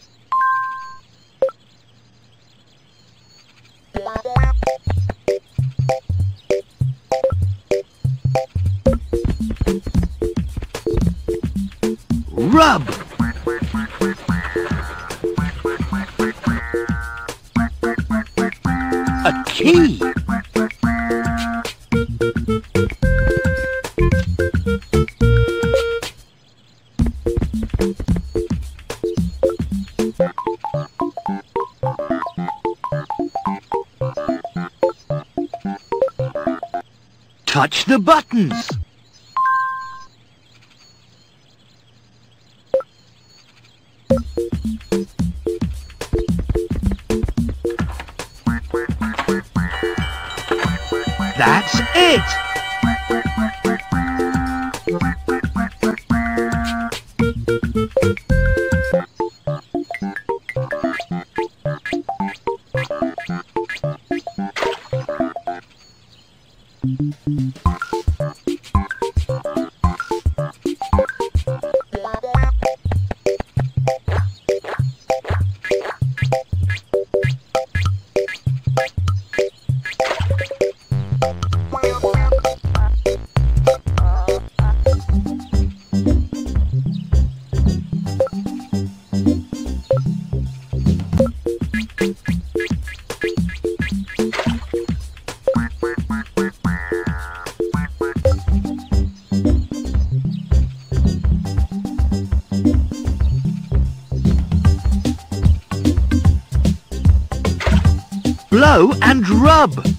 The buttons. Rub.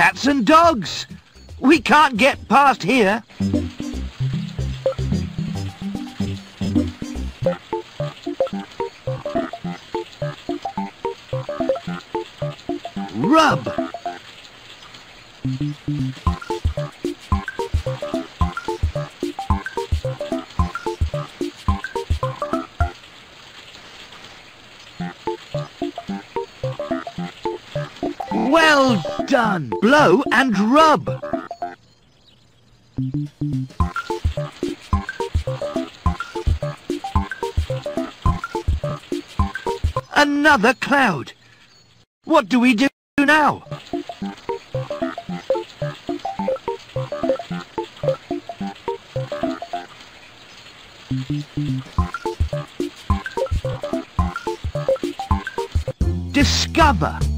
Cats and dogs. We can't get past here. Blow and rub. Another cloud. What do we do now? Discover.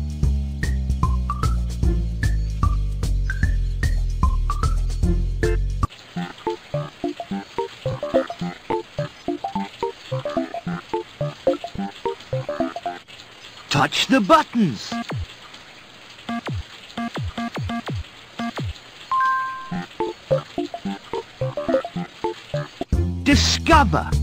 Touch the buttons. Discover.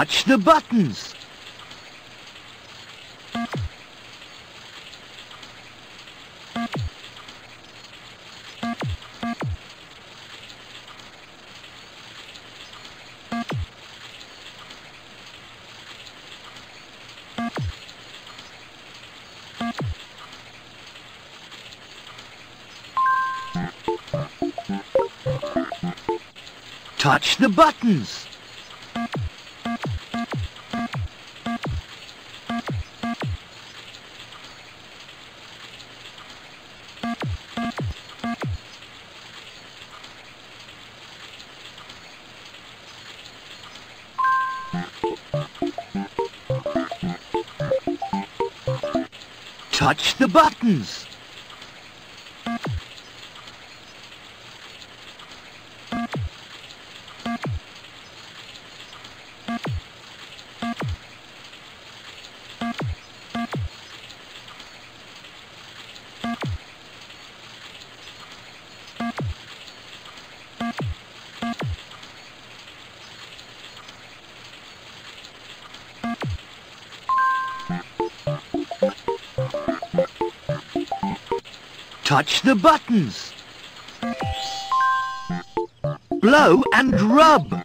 Touch the buttons. Touch the buttons. Buttons. Touch the buttons. Blow and rub.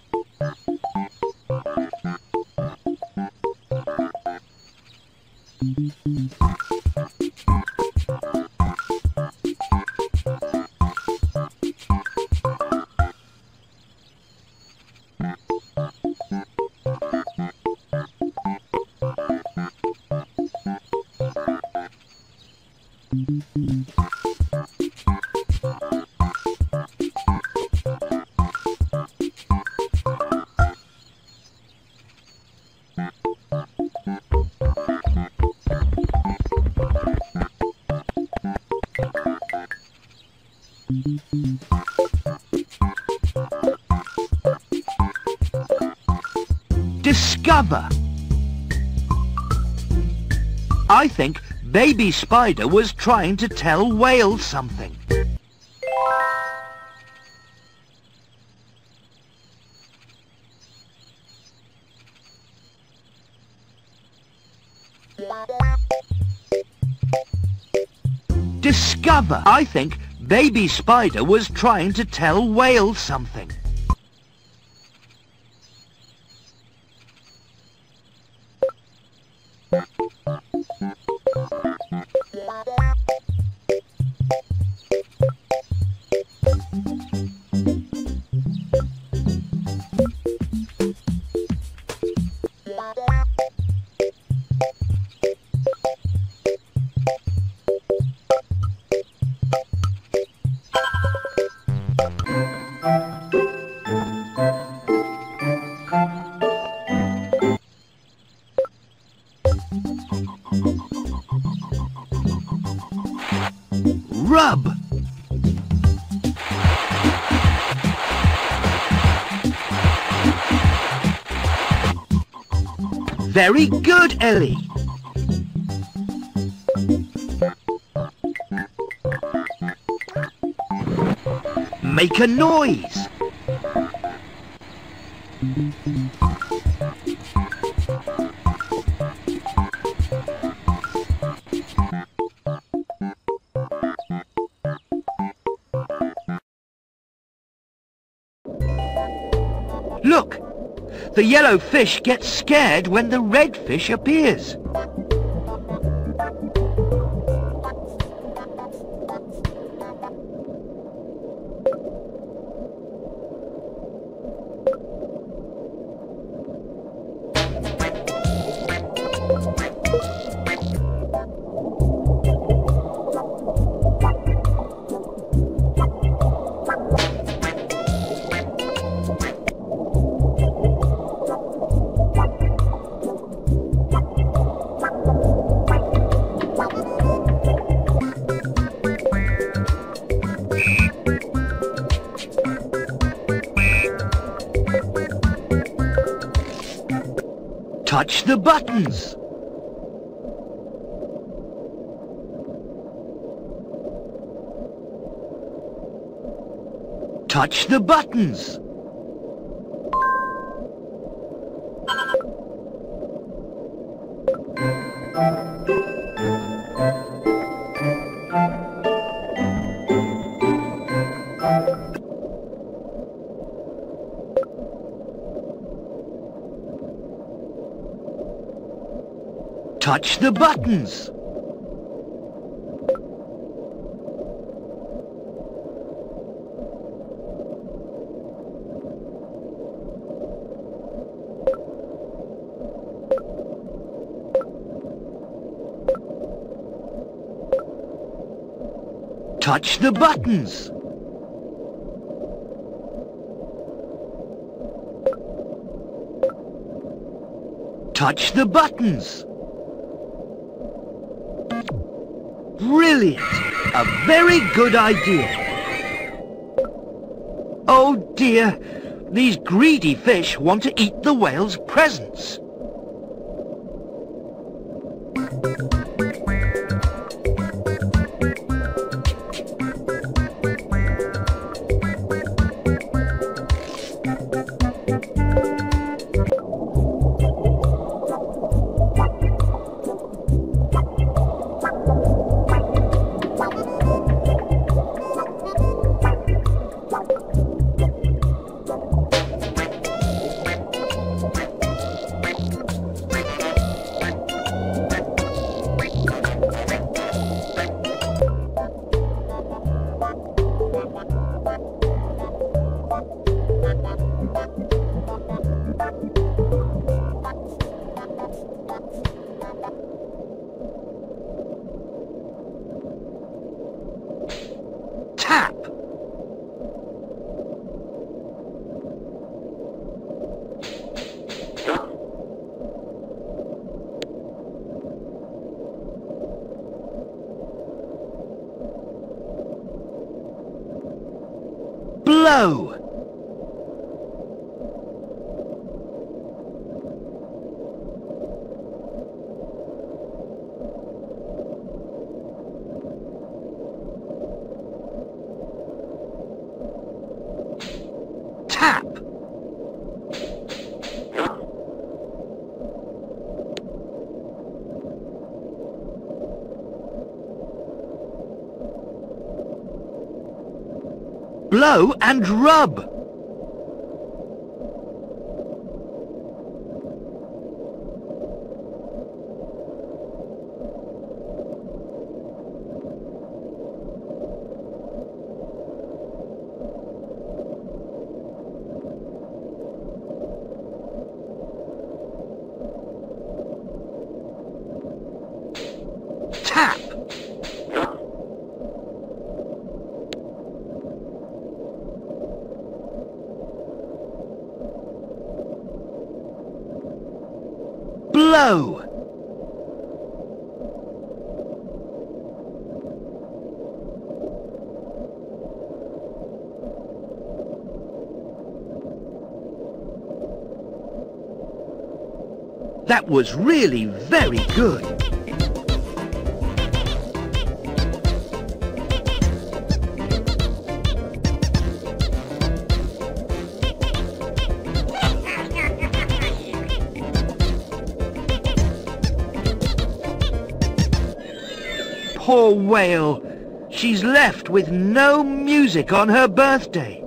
I think Baby Spider was trying to tell Whale something. Discover. I think Baby Spider was trying to tell Whale something. Very good, Elly. Make a noise. The yellow fish gets scared when the red fish appears. The buttons. Touch the buttons. Touch the buttons. Touch the buttons. Touch the buttons. Brilliant! A very good idea. Oh dear, these greedy fish want to eat the whale's presents. And rub. Tap. Blow. That was really very good. Poor whale. She's left with no music on her birthday.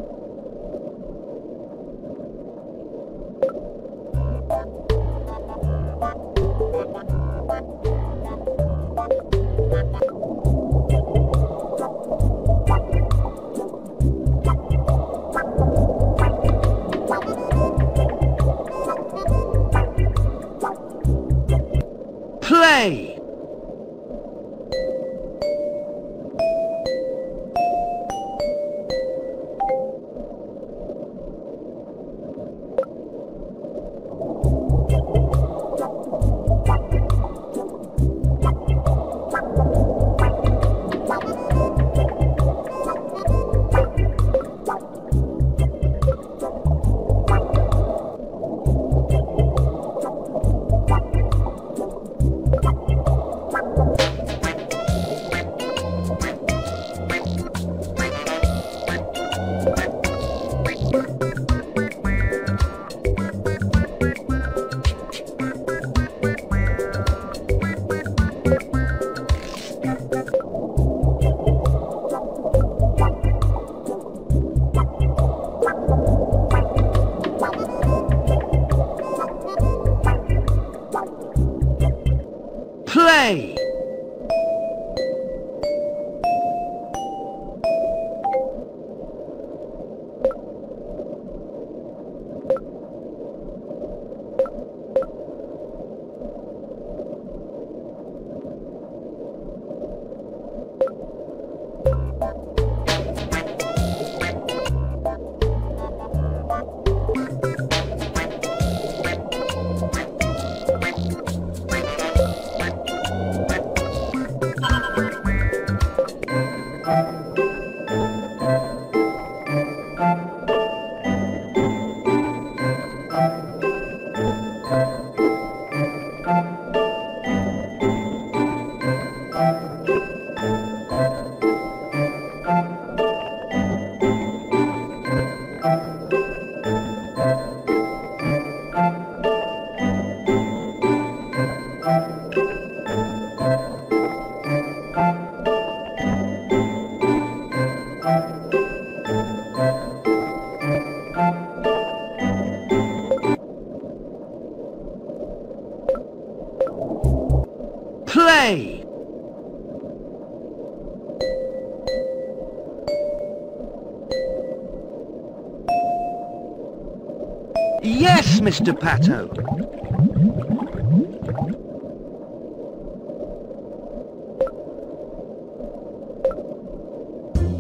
Mr. Pato.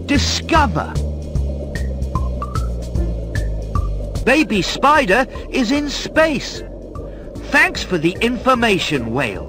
Discover. Baby Spider is in space. Thanks for the information, Whale.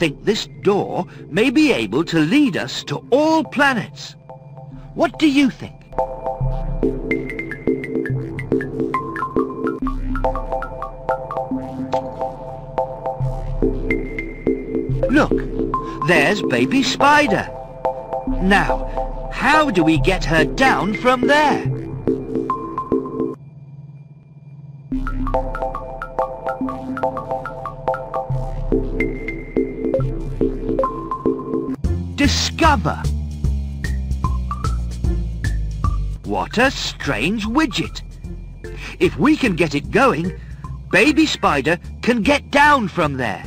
Think this door may be able to lead us to all planets. What do you think? Look, there's baby spider. Now, how do we get her down from there? What a strange widget. If we can get it going, Baby Spider can get down from there.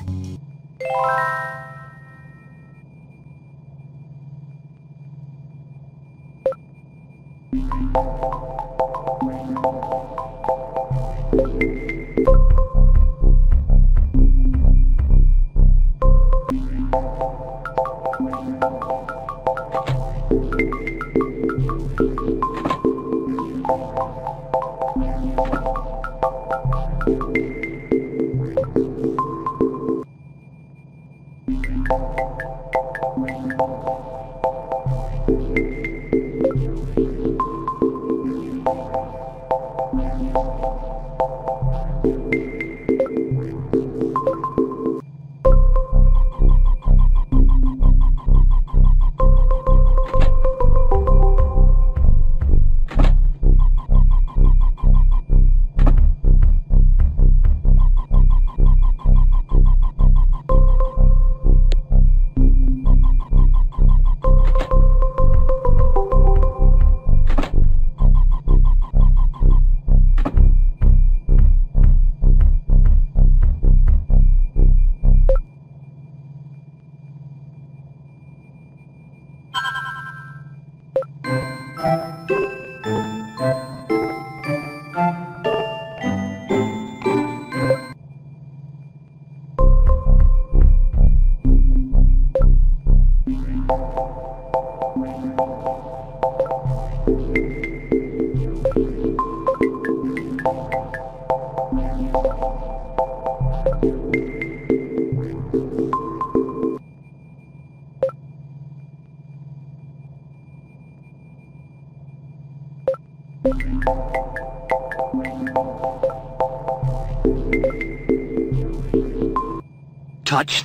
Touch the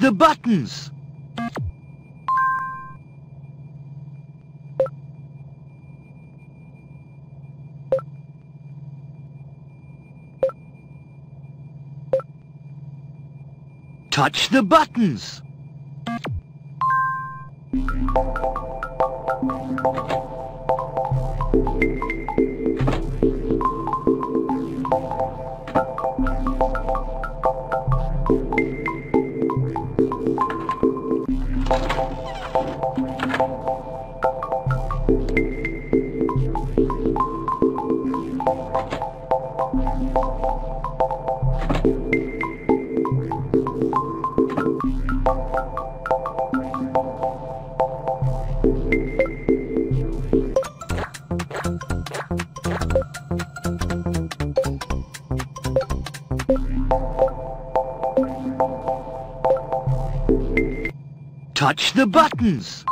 The buttons. Touch the buttons. Well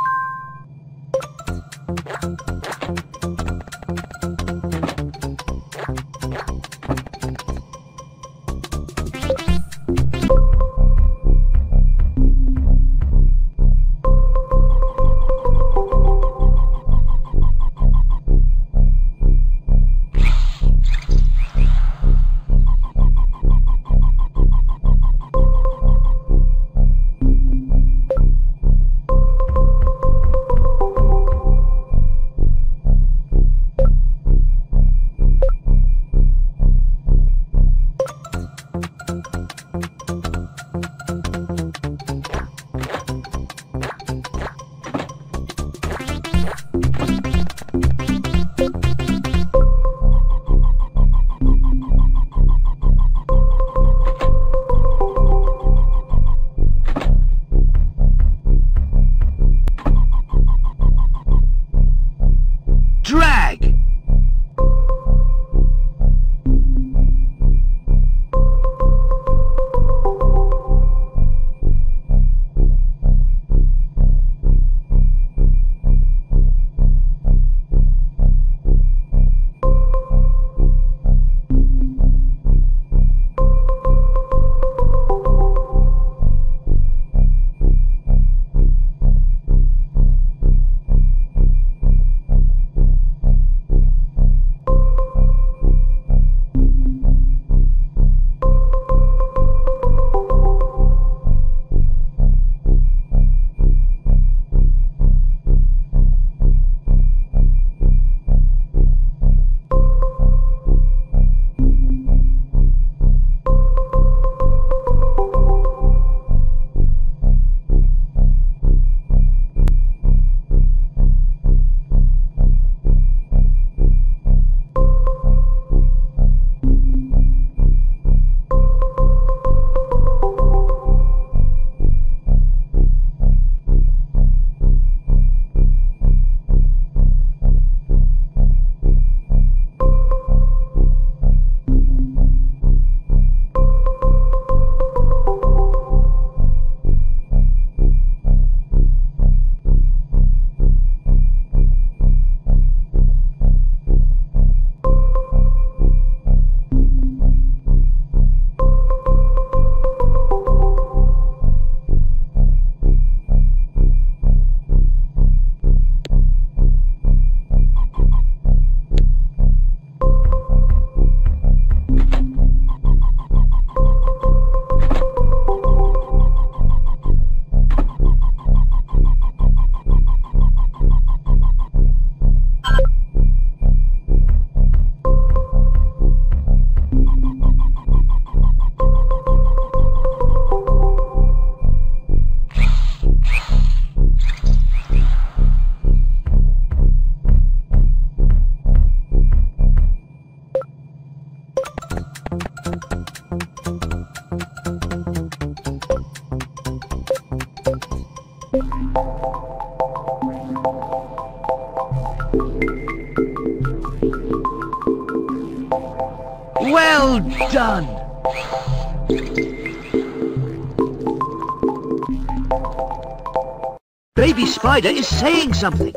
Spider is saying something.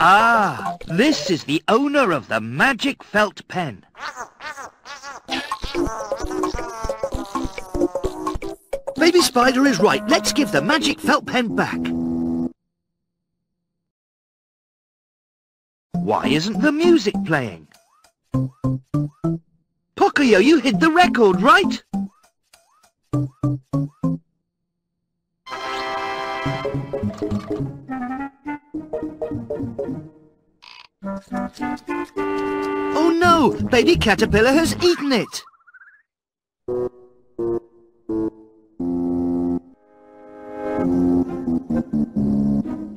Ah, this is the owner of the magic felt pen. Baby Spider is right. Let's give the magic felt pen back. Why isn't the music playing? Pocoyo, you hid the record, right? Oh no! Baby Caterpillar has eaten it!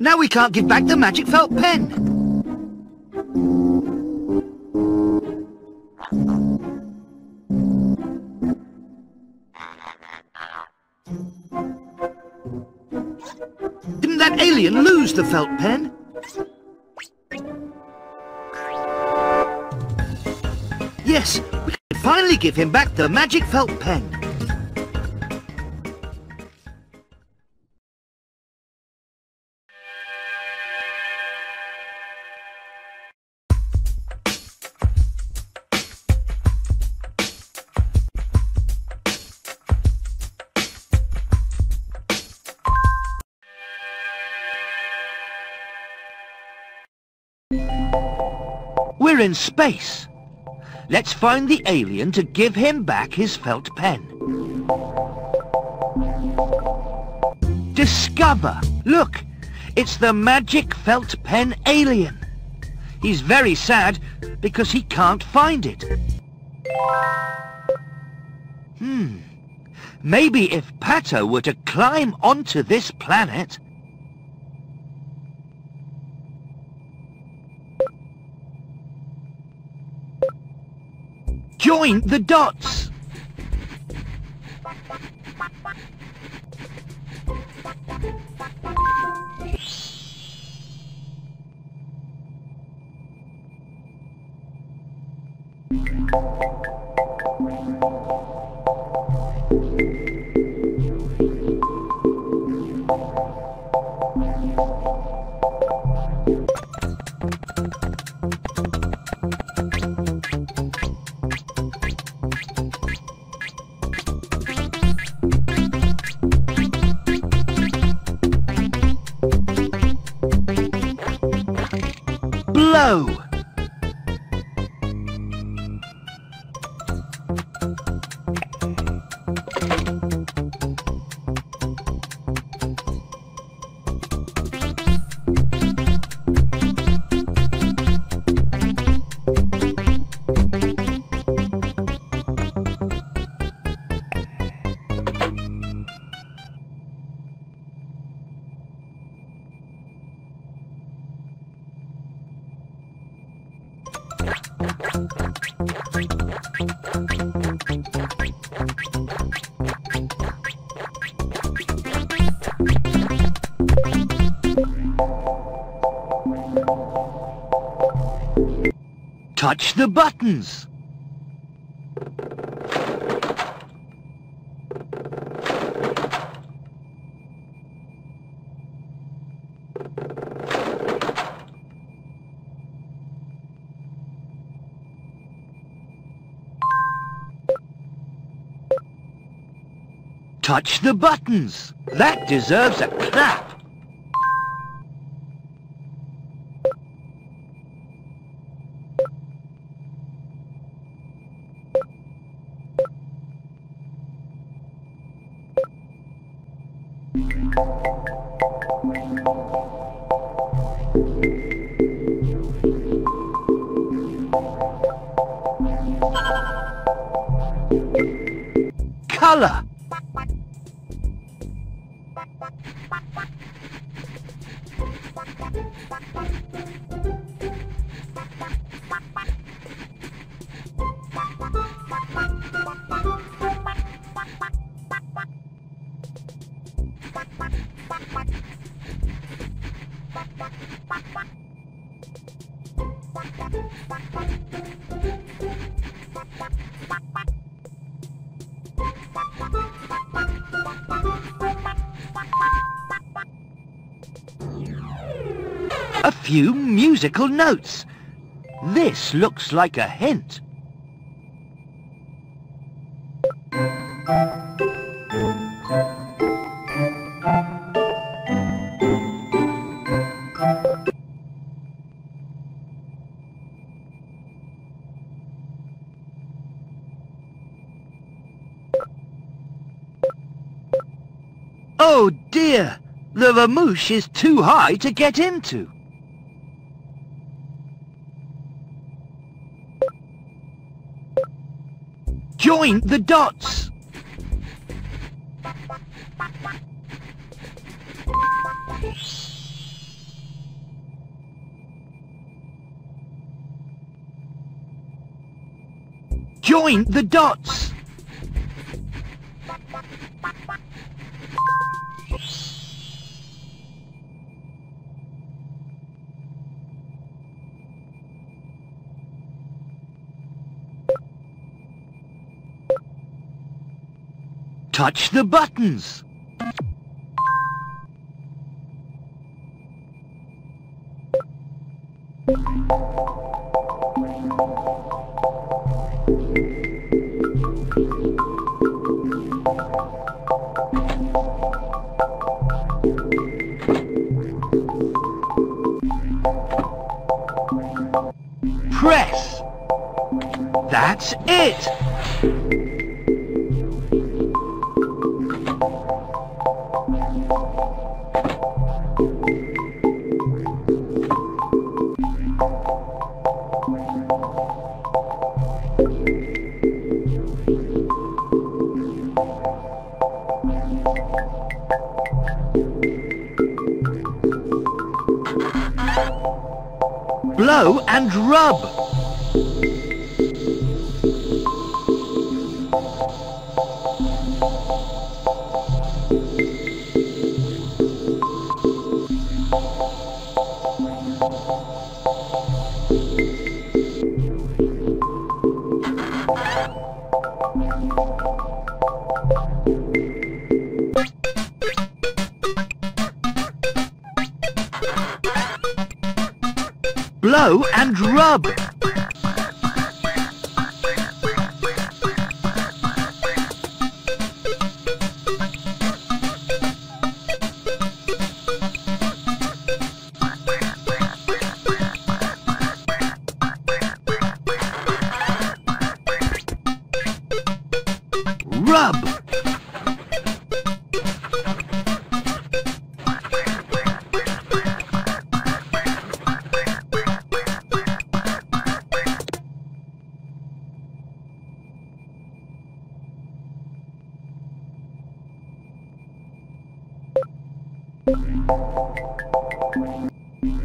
Now we can't give back the magic felt pen! That alien lose the felt pen? Yes, we can finally give him back the magic felt pen. We're in space. Let's find the alien to give him back his felt pen. Discover! Look! It's the magic felt pen alien. He's very sad because he can't find it. Hmm. Maybe if Pato were to climb onto this planet... Join the dots! Blow! Touch the buttons! Touch the buttons! That deserves a clap! Few musical notes. This looks like a hint. Oh dear! The Vamoosh is too high to get into. Join the dots. Join the dots. Touch the buttons.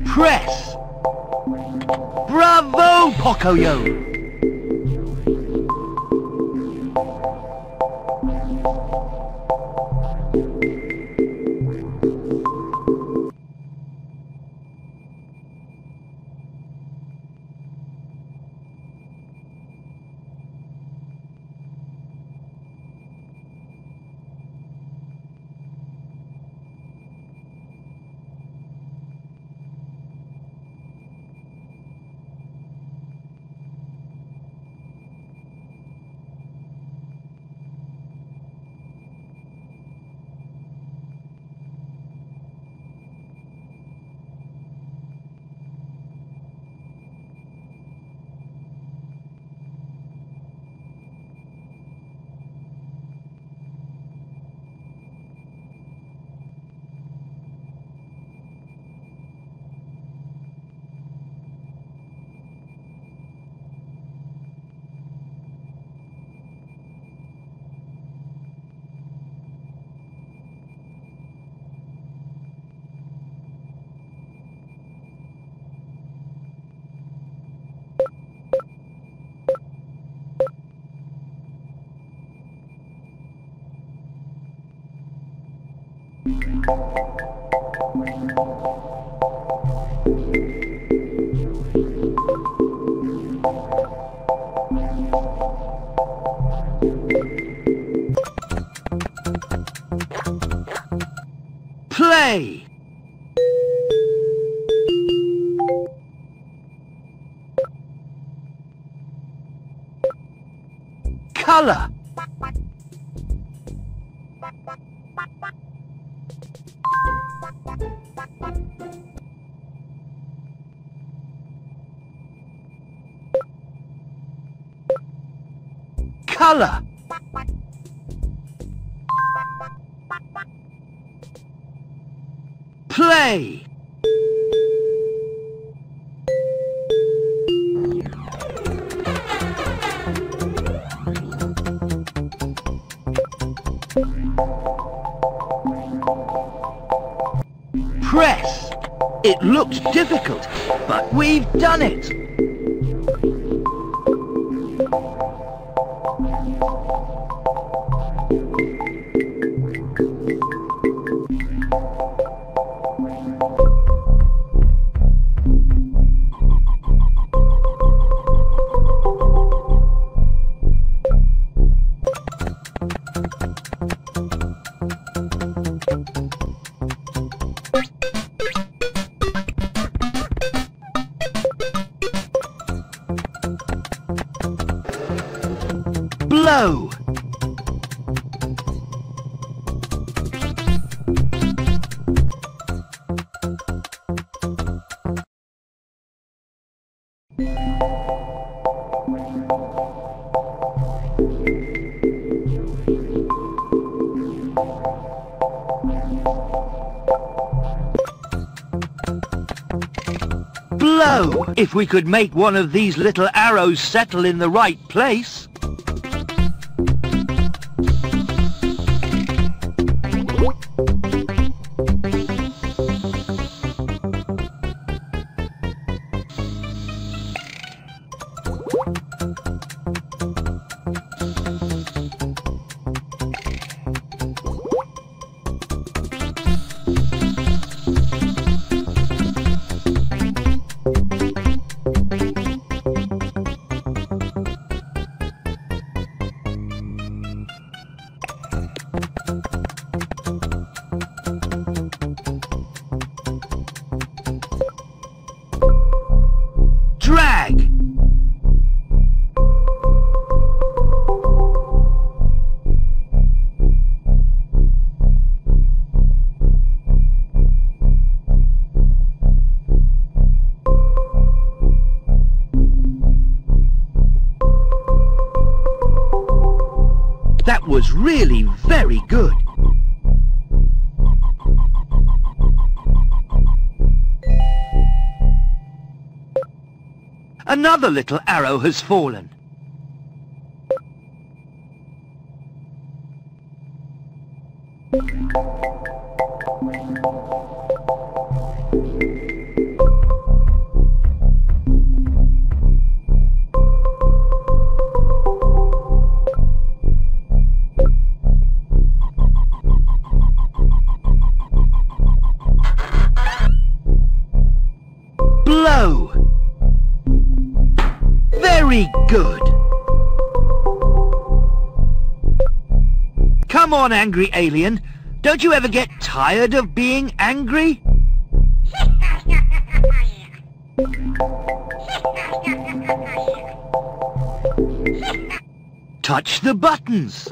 Press. Bravo, Pocoyo. But we've done it. If we could make one of these little arrows settle in the right place. Another little arrow has fallen. On, angry alien. Don't you ever get tired of being angry? Touch the buttons.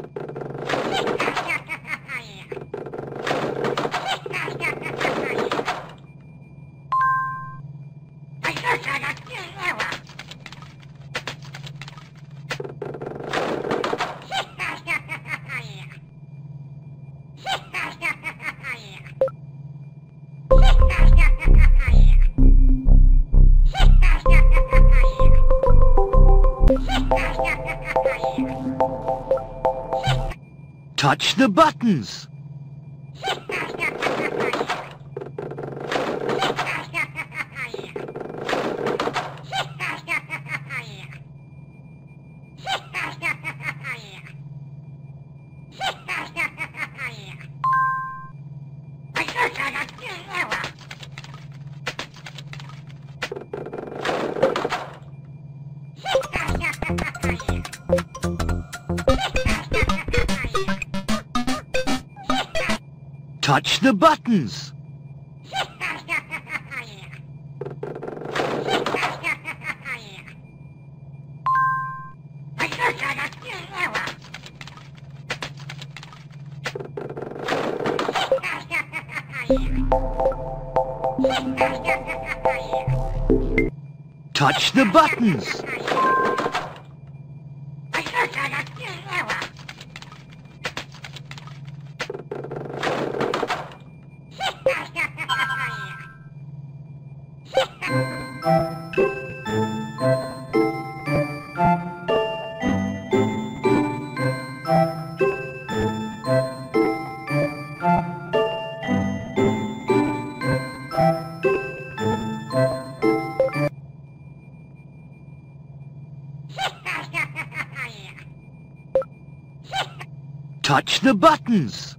The the buttons. Touch the buttons. The buttons.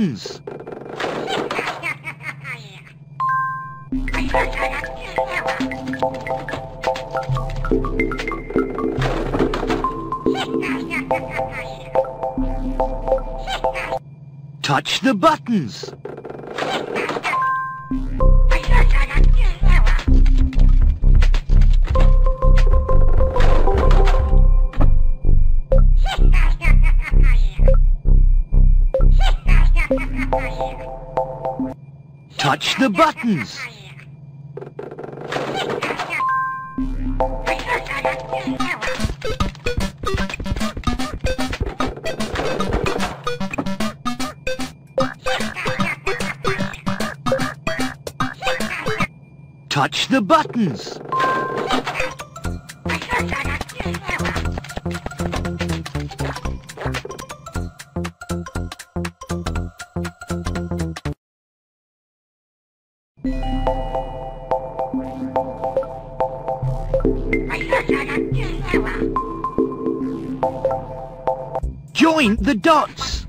Buttons. Touch the buttons. Buttons. Touch the buttons. The dots.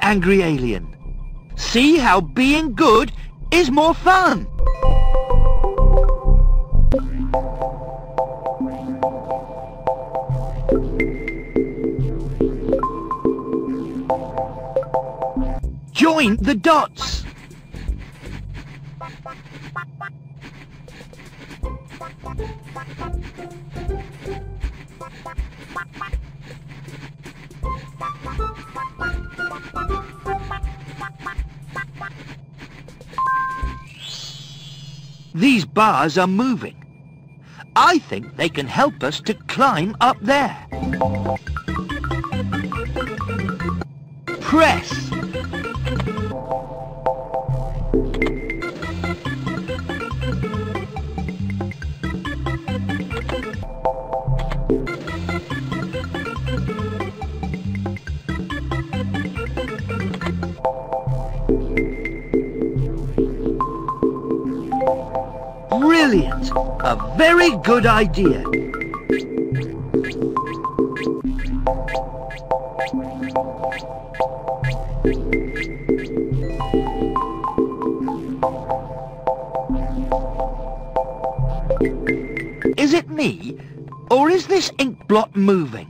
Angry Alien. See how being good is more fun. Join the dots. These bars are moving. I think they can help us to climb up there. Press. Very good idea. Is it me? Or is this ink blot moving?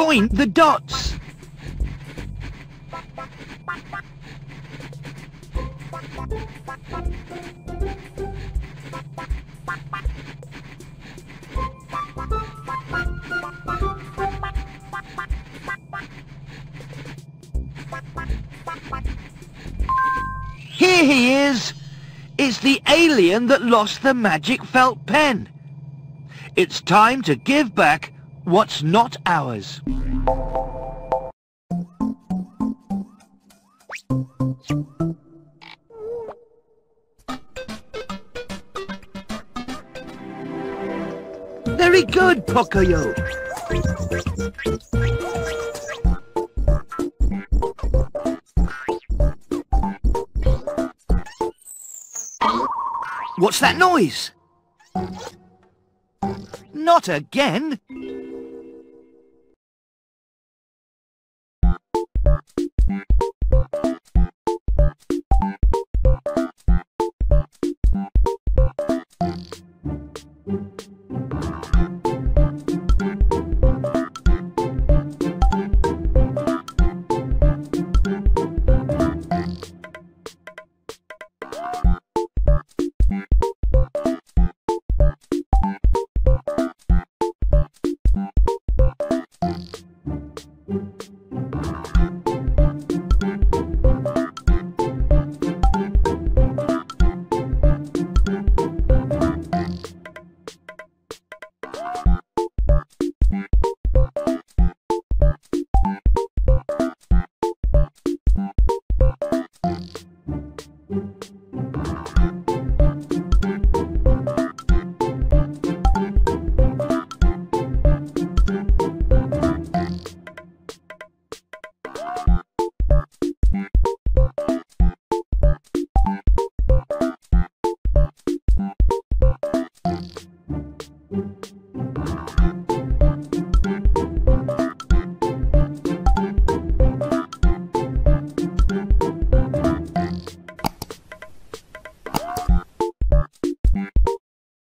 Join the dots. Here he is! It's the alien that lost the magic felt pen. It's time to give back what's not ours. Very good, Pocoyo. What's that noise? Not again! Bye.